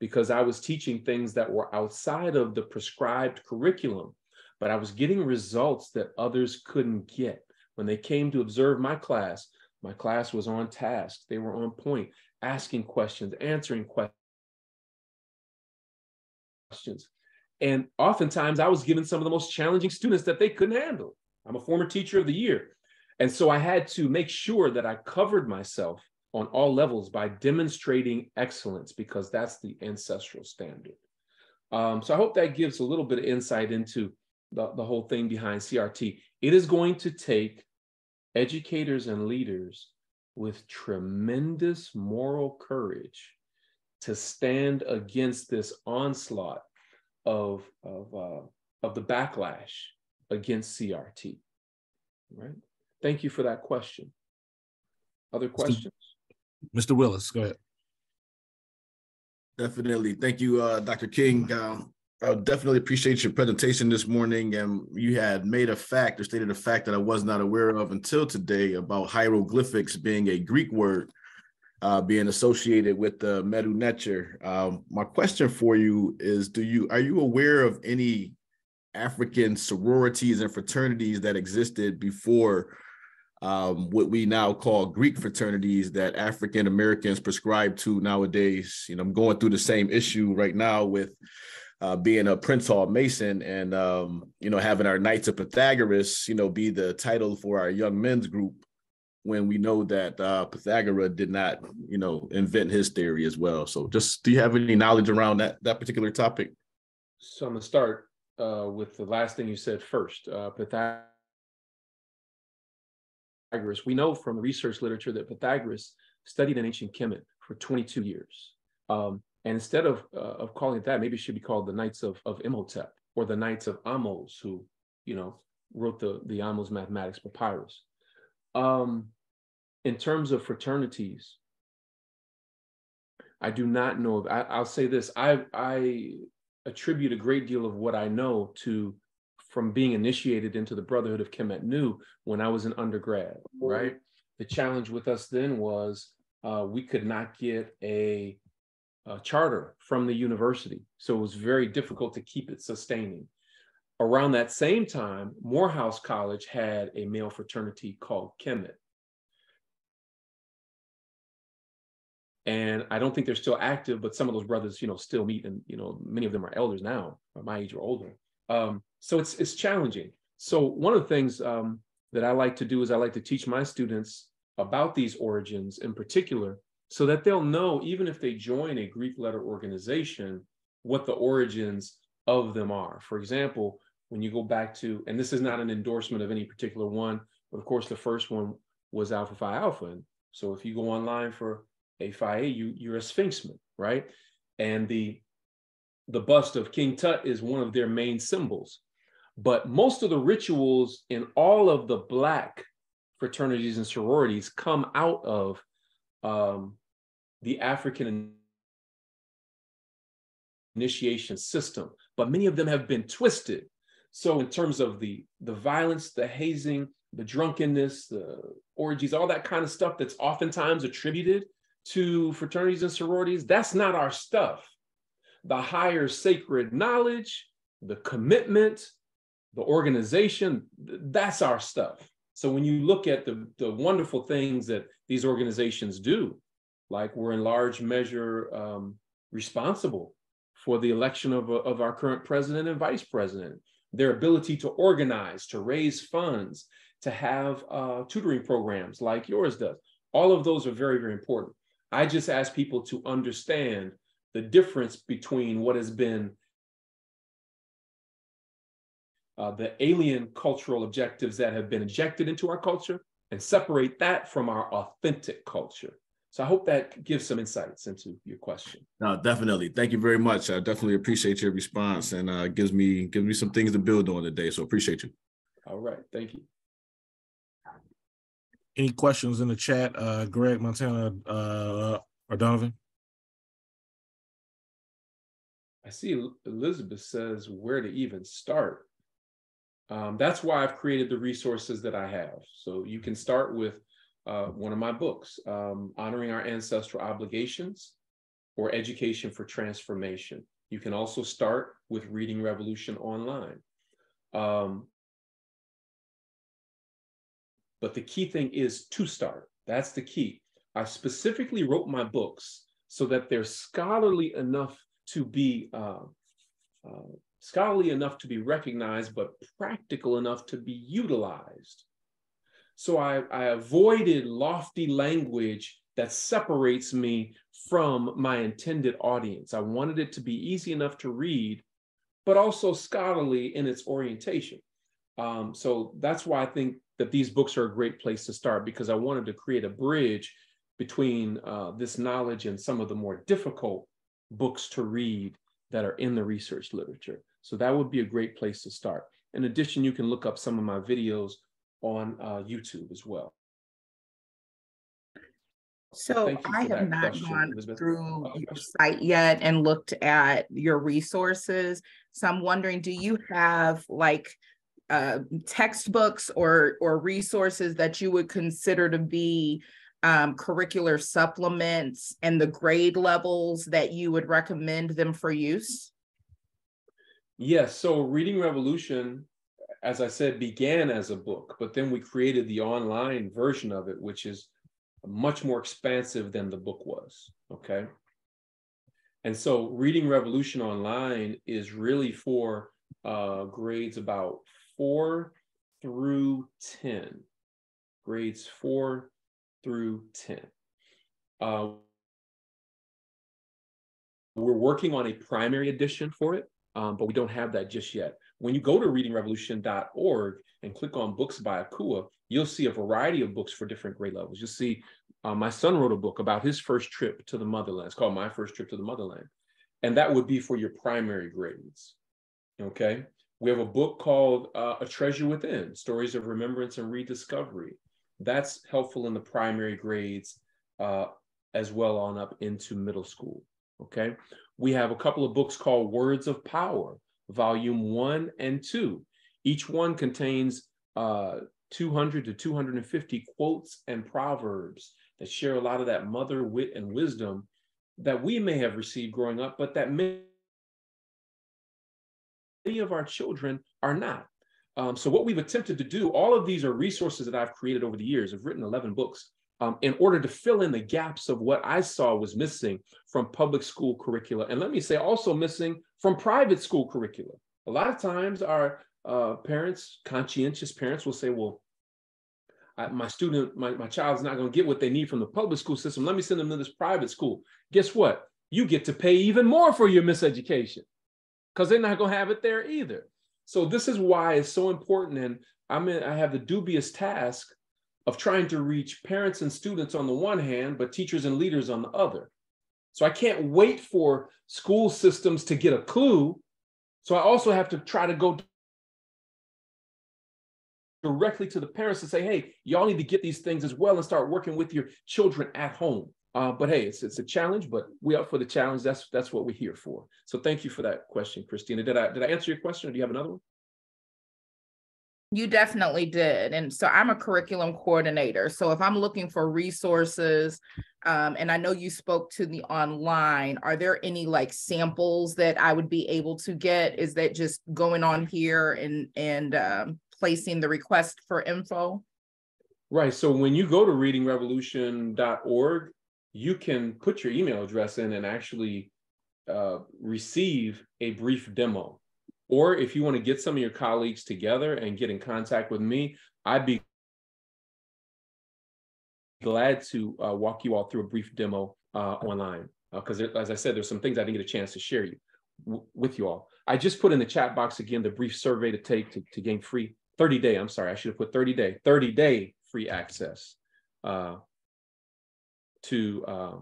F: because I was teaching things that were outside of the prescribed curriculum, but I was getting results that others couldn't get. When they came to observe my class, my class was on task. They were on point, asking questions, answering questions. And oftentimes I was given some of the most challenging students that they couldn't handle. I'm a former teacher of the year. And so I had to make sure that I covered myself on all levels by demonstrating excellence because that's the ancestral standard. Um, so I hope that gives a little bit of insight into the, the whole thing behind CRT. It is going to take educators and leaders with tremendous moral courage to stand against this onslaught of, of, uh, of the backlash against CRT. Right? Thank you for that question. Other questions?
A: Mr. Willis, go ahead.
I: Definitely. Thank you, uh, Dr. King. Um, I definitely appreciate your presentation this morning. And you had made a fact or stated a fact that I was not aware of until today about hieroglyphics being a Greek word uh, being associated with the Medu Neter. Um, my question for you is: Do you are you aware of any African sororities and fraternities that existed before um, what we now call Greek fraternities that African Americans prescribe to nowadays. You know, I'm going through the same issue right now with uh, being a Prince Hall Mason and um, you know having our Knights of Pythagoras, you know, be the title for our young men's group when we know that uh, Pythagoras did not, you know, invent his theory as well. So, just do you have any knowledge around that that particular topic?
F: So I'm gonna start uh, with the last thing you said first. Uh, Pythagoras Pythagoras. We know from research literature that Pythagoras studied in ancient Kemet for 22 years. Um, and instead of, uh, of calling it that, maybe it should be called the Knights of, of Imhotep or the Knights of Ahmes, who, you know, wrote the, the Ahmes mathematics papyrus. Um, in terms of fraternities, I do not know. I, will say this: I, I attribute a great deal of what I know to from being initiated into the Brotherhood of Kemet Nu when I was an undergrad, right? The challenge with us then was uh, we could not get a, a, charter from the university. So it was very difficult to keep it sustaining. around that same time, Morehouse College had a male fraternity called Kemet. And I don't think they're still active, but some of those brothers, you know, still meet, and you know, many of them are elders now, my age or older. Um, so it's it's challenging. So one of the things um, that I like to do is I like to teach my students about these origins in particular, so that they'll know even if they join a Greek letter organization, what the origins of them are. For example, when you go back to, and this is not an endorsement of any particular one, but of course the first one was Alpha Phi Alpha. And so if you go online for a Phi A, you, you're a Sphinxman, right? And the the bust of King Tut is one of their main symbols. But most of the rituals in all of the Black fraternities and sororities come out of um, the African initiation system, but many of them have been twisted. So in terms of the, the violence, the hazing, the drunkenness, the orgies, all that kind of stuff that's oftentimes attributed to fraternities and sororities, that's not our stuff. The higher sacred knowledge, the commitment, the organization, that's our stuff. So when you look at the, the wonderful things that these organizations do, like we're in large measure um, responsible for the election of, of our current president and vice president, their ability to organize, to raise funds, to have uh, tutoring programs like yours does. All of those are very, very important. I just ask people to understand the difference between what has been uh, the alien cultural objectives that have been injected into our culture and separate that from our authentic culture. So I hope that gives some insights into your question.
I: No, definitely. Thank you very much. I definitely appreciate your response and uh, gives me gives me some things to build on today. So appreciate you.
F: All right. Thank you.
A: Any questions in the chat, uh, Greg, Montana, uh, or Donovan?
F: I see Elizabeth says where to even start. Um, that's why I've created the resources that I have. So you can start with uh, one of my books, um, Honoring Our Ancestral Obligations or Education for Transformation. You can also start with Reading Revolution online. Um, but the key thing is to start. That's the key. I specifically wrote my books so that they're scholarly enough to be uh, uh, scholarly enough to be recognized, but practical enough to be utilized. So I, I avoided lofty language that separates me from my intended audience. I wanted it to be easy enough to read, but also scholarly in its orientation. Um, so that's why I think that these books are a great place to start because I wanted to create a bridge between uh, this knowledge and some of the more difficult books to read that are in the research literature. So that would be a great place to start. In addition, you can look up some of my videos on uh, YouTube as well.
J: So I have not question, gone Elizabeth. through oh, your site yet and looked at your resources. So I'm wondering, do you have like uh, textbooks or or resources that you would consider to be um, curricular supplements and the grade levels that you would recommend them for use?
F: Yes. So Reading Revolution, as I said, began as a book, but then we created the online version of it, which is much more expansive than the book was. Okay. And so Reading Revolution Online is really for uh, grades about four through 10, grades four through 10. Uh, we're working on a primary edition for it, um, but we don't have that just yet. When you go to readingrevolution.org and click on books by Akua, you'll see a variety of books for different grade levels. You'll see uh, my son wrote a book about his first trip to the motherland. It's called My First Trip to the Motherland. And that would be for your primary grades. Okay. We have a book called uh, A Treasure Within Stories of Remembrance and Rediscovery. That's helpful in the primary grades uh, as well on up into middle school. Okay. We have a couple of books called Words of Power, volume one and two. Each one contains uh, 200 to 250 quotes and proverbs that share a lot of that mother wit and wisdom that we may have received growing up, but that many of our children are not. Um, so what we've attempted to do, all of these are resources that I've created over the years. I've written 11 books um, in order to fill in the gaps of what I saw was missing from public school curricula. And let me say also missing from private school curricula. A lot of times our uh, parents, conscientious parents will say, well, I, my student, my, my child's not going to get what they need from the public school system. Let me send them to this private school. Guess what? You get to pay even more for your miseducation because they're not going to have it there either. So this is why it's so important. And I'm in, I have the dubious task of trying to reach parents and students on the one hand, but teachers and leaders on the other. So I can't wait for school systems to get a clue. So I also have to try to go directly to the parents and say, hey, y'all need to get these things as well and start working with your children at home. Uh, but hey, it's it's a challenge, but we up for the challenge. That's that's what we're here for. So thank you for that question, Christina. Did I did I answer your question or do you have another one?
J: You definitely did. And so I'm a curriculum coordinator. So if I'm looking for resources, um, and I know you spoke to the online, are there any like samples that I would be able to get? Is that just going on here and and um, placing the request for info?
F: Right. So when you go to readingrevolution.org, you can put your email address in and actually uh, receive a brief demo. Or if you want to get some of your colleagues together and get in contact with me, I'd be glad to uh, walk you all through a brief demo uh, online. Because uh, as I said, there's some things I didn't get a chance to share you with you all. I just put in the chat box again the brief survey to take to, to gain free 30 day. I'm sorry, I should have put 30 day, 30 day free access uh, to uh,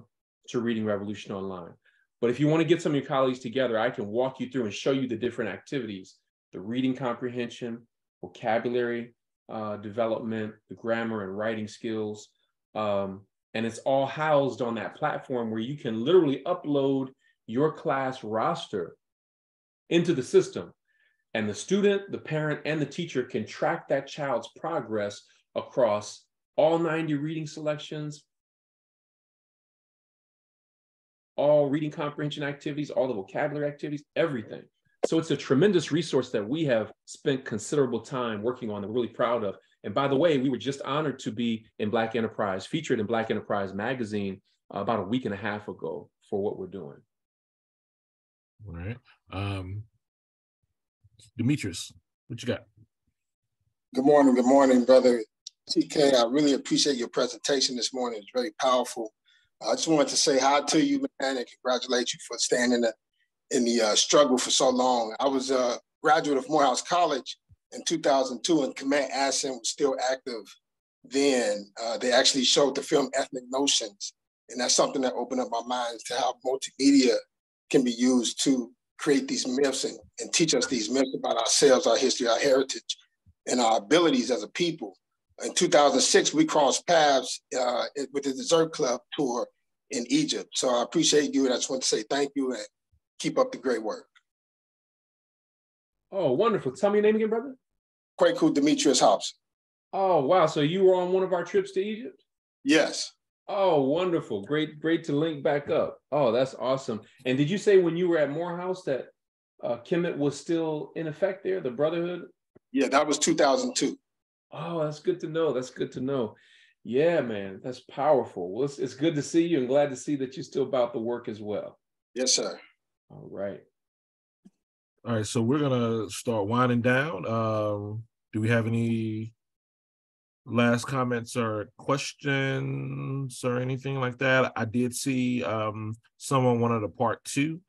F: to Reading Revolution online. But if you want to get some of your colleagues together, I can walk you through and show you the different activities, the reading comprehension, vocabulary uh, development, the grammar and writing skills. Um, and it's all housed on that platform where you can literally upload your class roster into the system. And the student, the parent, and the teacher can track that child's progress across all 90 reading selections, all reading comprehension activities, all the vocabulary activities, everything. So it's a tremendous resource that we have spent considerable time working on and really proud of. And by the way, we were just honored to be in Black Enterprise, featured in Black Enterprise magazine uh, about a week and a half ago for what we're doing.
A: All right. Um, Demetrius, what you got?
K: Good morning. Good morning, brother TK. I really appreciate your presentation this morning. It's very powerful. I just wanted to say hi to you, man, and congratulate you for standing in the, in the uh, struggle for so long. I was a graduate of Morehouse College in 2002, and Command Ascent was still active then. Uh, they actually showed the film Ethnic Notions, and that's something that opened up my mind to how multimedia can be used to create these myths and, and teach us these myths about ourselves, our history, our heritage, and our abilities as a people in 2006, we crossed paths uh, with the Dessert Club tour in Egypt. So I appreciate you, and I just want to say thank you and keep up the great work.
F: Oh, wonderful. Tell me your name again, brother.
K: Kwaku Demetrius Hobson.
F: Oh, wow. So you were on one of our trips to Egypt?
K: Yes.
F: Oh, wonderful. Great, great to link back up. Oh, that's awesome. And did you say when you were at Morehouse that uh, Kemet was still in effect there, the Brotherhood?
K: Yeah, that was 2002.
F: Oh, that's good to know. That's good to know. Yeah, man, that's powerful. Well, it's, it's good to see you and glad to see that you're still about the work as well.
K: Yes, sir.
F: All right.
A: All right, so we're gonna start winding down. Um, do we have any last comments or questions or anything like that? I did see um, someone wanted a part two.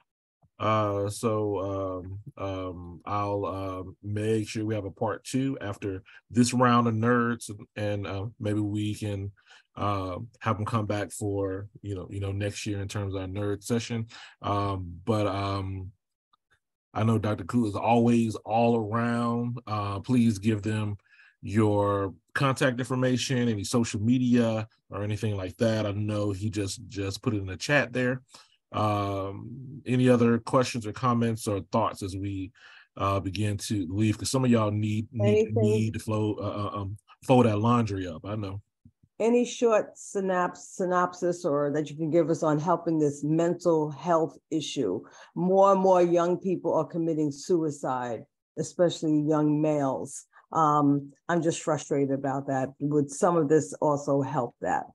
A: Uh, so um, um, I'll uh, make sure we have a part two after this round of nerds, and, uh, maybe we can uh, have them come back for you know you know next year in terms of our nerd session. Um, but um, I know Dr. Koo is always all around. Uh, please give them your contact information, any social media or anything like that. I know he just just put it in the chat there um, any other questions or comments or thoughts as we uh, begin to leave? Because some of y'all need need, need to flow uh, uh, um, fold that laundry up. I know.
H: any short synapse, synopsis or that you can give us on helping this mental health issue? More and more young people are committing suicide, especially young males. Um, I'm just frustrated about that. Would some of this also help that?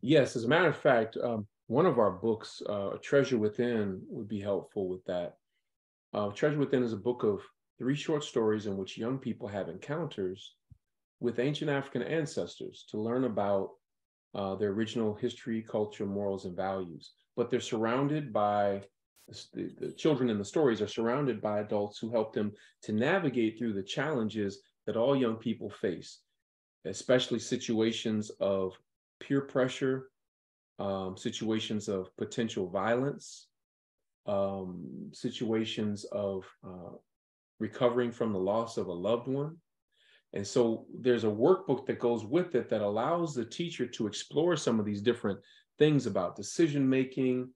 F: Yes, as a matter of fact, um, one of our books, uh, Treasure Within, would be helpful with that. Uh, Treasure Within is a book of three short stories in which young people have encounters with ancient African ancestors to learn about uh, their original history, culture, morals, and values. But they're surrounded by the, the, children in the stories are surrounded by adults who help them to navigate through the challenges that all young people face, especially situations of peer pressure, um, situations of potential violence, um, situations of uh, recovering from the loss of a loved one, and so there's a workbook that goes with it that allows the teacher to explore some of these different things about decision making,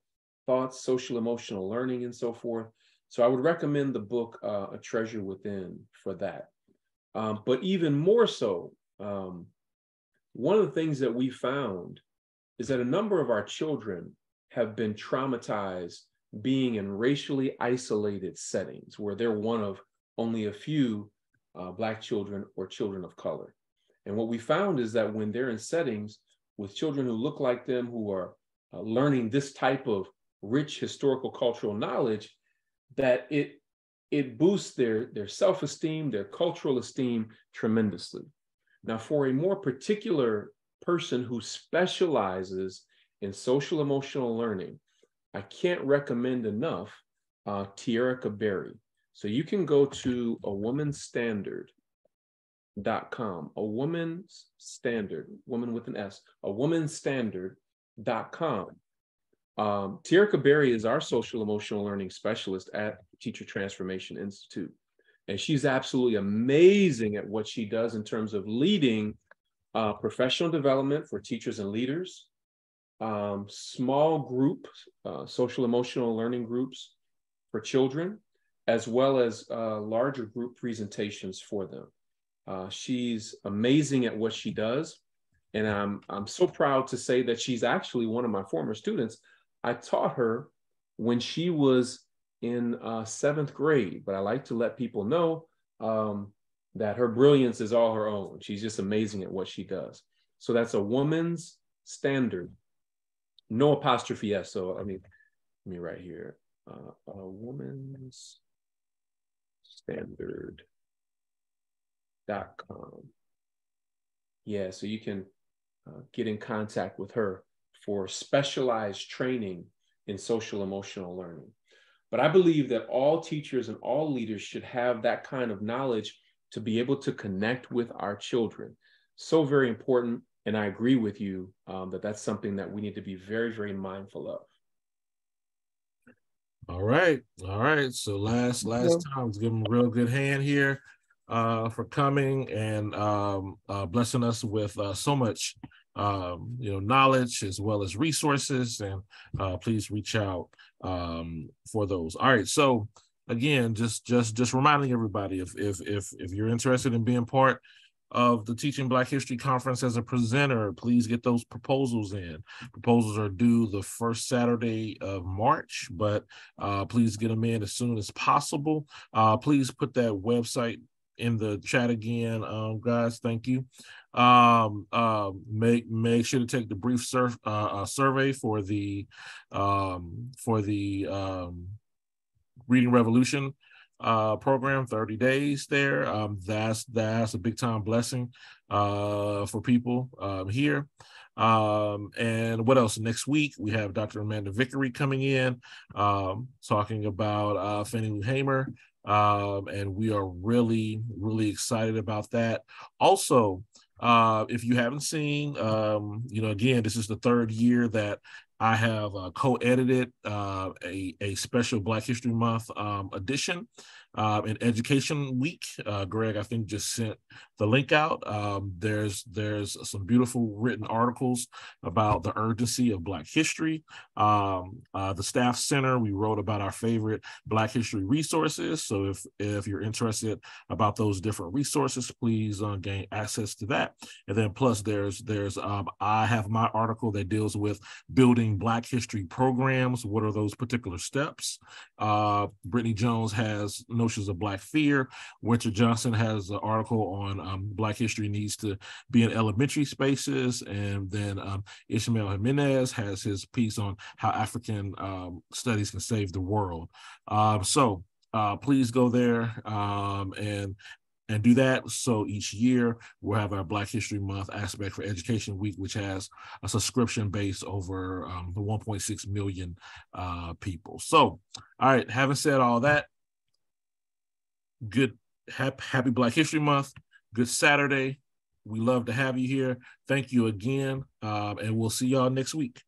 F: thoughts, social emotional learning, and so forth. So I would recommend the book uh, A Treasure Within for that. Um, but even more so, um, one of the things that we found is that a number of our children have been traumatized being in racially isolated settings where they're one of only a few uh, Black children or children of color. And what we found is that when they're in settings with children who look like them, who are uh, learning this type of rich historical cultural knowledge, that it it boosts their their self-esteem, their cultural esteem tremendously. Now, for a more particular person who specializes in social emotional learning, I can't recommend enough uh, Tierra Berry. So you can go to a woman's standard.com, a woman's standard, woman with an S, a woman's standard.com. Um, Tierra Berry is our social emotional learning specialist at Teacher Transformation Institute. And she's absolutely amazing at what she does in terms of leading uh, professional development for teachers and leaders, um, small group, uh, social emotional learning groups for children, as well as uh, larger group presentations for them. Uh, she's amazing at what she does. And I'm, I'm so proud to say that she's actually one of my former students. I taught her when she was in uh, seventh grade, but I like to let people know um, that her brilliance is all her own. She's just amazing at what she does. So that's a woman's standard, no apostrophe S. So, I mean, let me right here. Uh, a woman's standard.com. Yeah, so you can uh, get in contact with her for specialized training in social emotional learning. But I believe that all teachers and all leaders should have that kind of knowledge to be able to connect with our children. So very important. And I agree with you um, that that's something that we need to be very, very mindful of.
A: All right. All right. So last last time, let's give him a real good hand here uh for coming and um uh blessing us with uh so much um you know knowledge as well as resources and uh please reach out um for those. All right. So again, just just just reminding everybody if if if if you're interested in being part of the Teaching Black History Conference as a presenter, please get those proposals in. Proposals are due the first Saturday of March, but uh, please get them in as soon as possible. Uh, please put that website in the chat again, um, guys. Thank you. Um, uh, make make sure to take the brief surf, uh, uh, survey for the um, for the um, Reading Revolution uh, program, 30 days there. Um, that's that's a big time blessing uh, for people um, here. Um, and what else? Next week we have Dr. Amanda Vickery coming in, um, talking about uh, Fannie Lou Hamer, um, and we are really really excited about that. Also, uh, if you haven't seen, um, you know, again, this is the third year that I have uh, co-edited uh, a, a special Black History Month um, edition uh, in Education Week. Uh, Greg, I think, just sent the link out. Um, there's there's some beautiful written articles about the urgency of Black history. Um, uh, the Staff Center, we wrote about our favorite Black history resources. So if if you're interested about those different resources, please uh, gain access to that. And then plus there's there's um, I have my article that deals with building Black history programs. What are those particular steps? Uh, Brittany Jones has notions of Black fear. Winter Johnson has an article on um, Black history needs to be in elementary spaces. And then um, Ishmael Jimenez has his piece on how African um, studies can save the world. Um, so uh, please go there um, and and do that. So each year we'll have our Black History Month aspect for Education Week, which has a subscription base over um, the 1.6 million uh, people. So, all right, having said all that, good, happy Black History Month. Good Saturday. We love to have you here. Thank you again. Um, and we'll see y'all next week.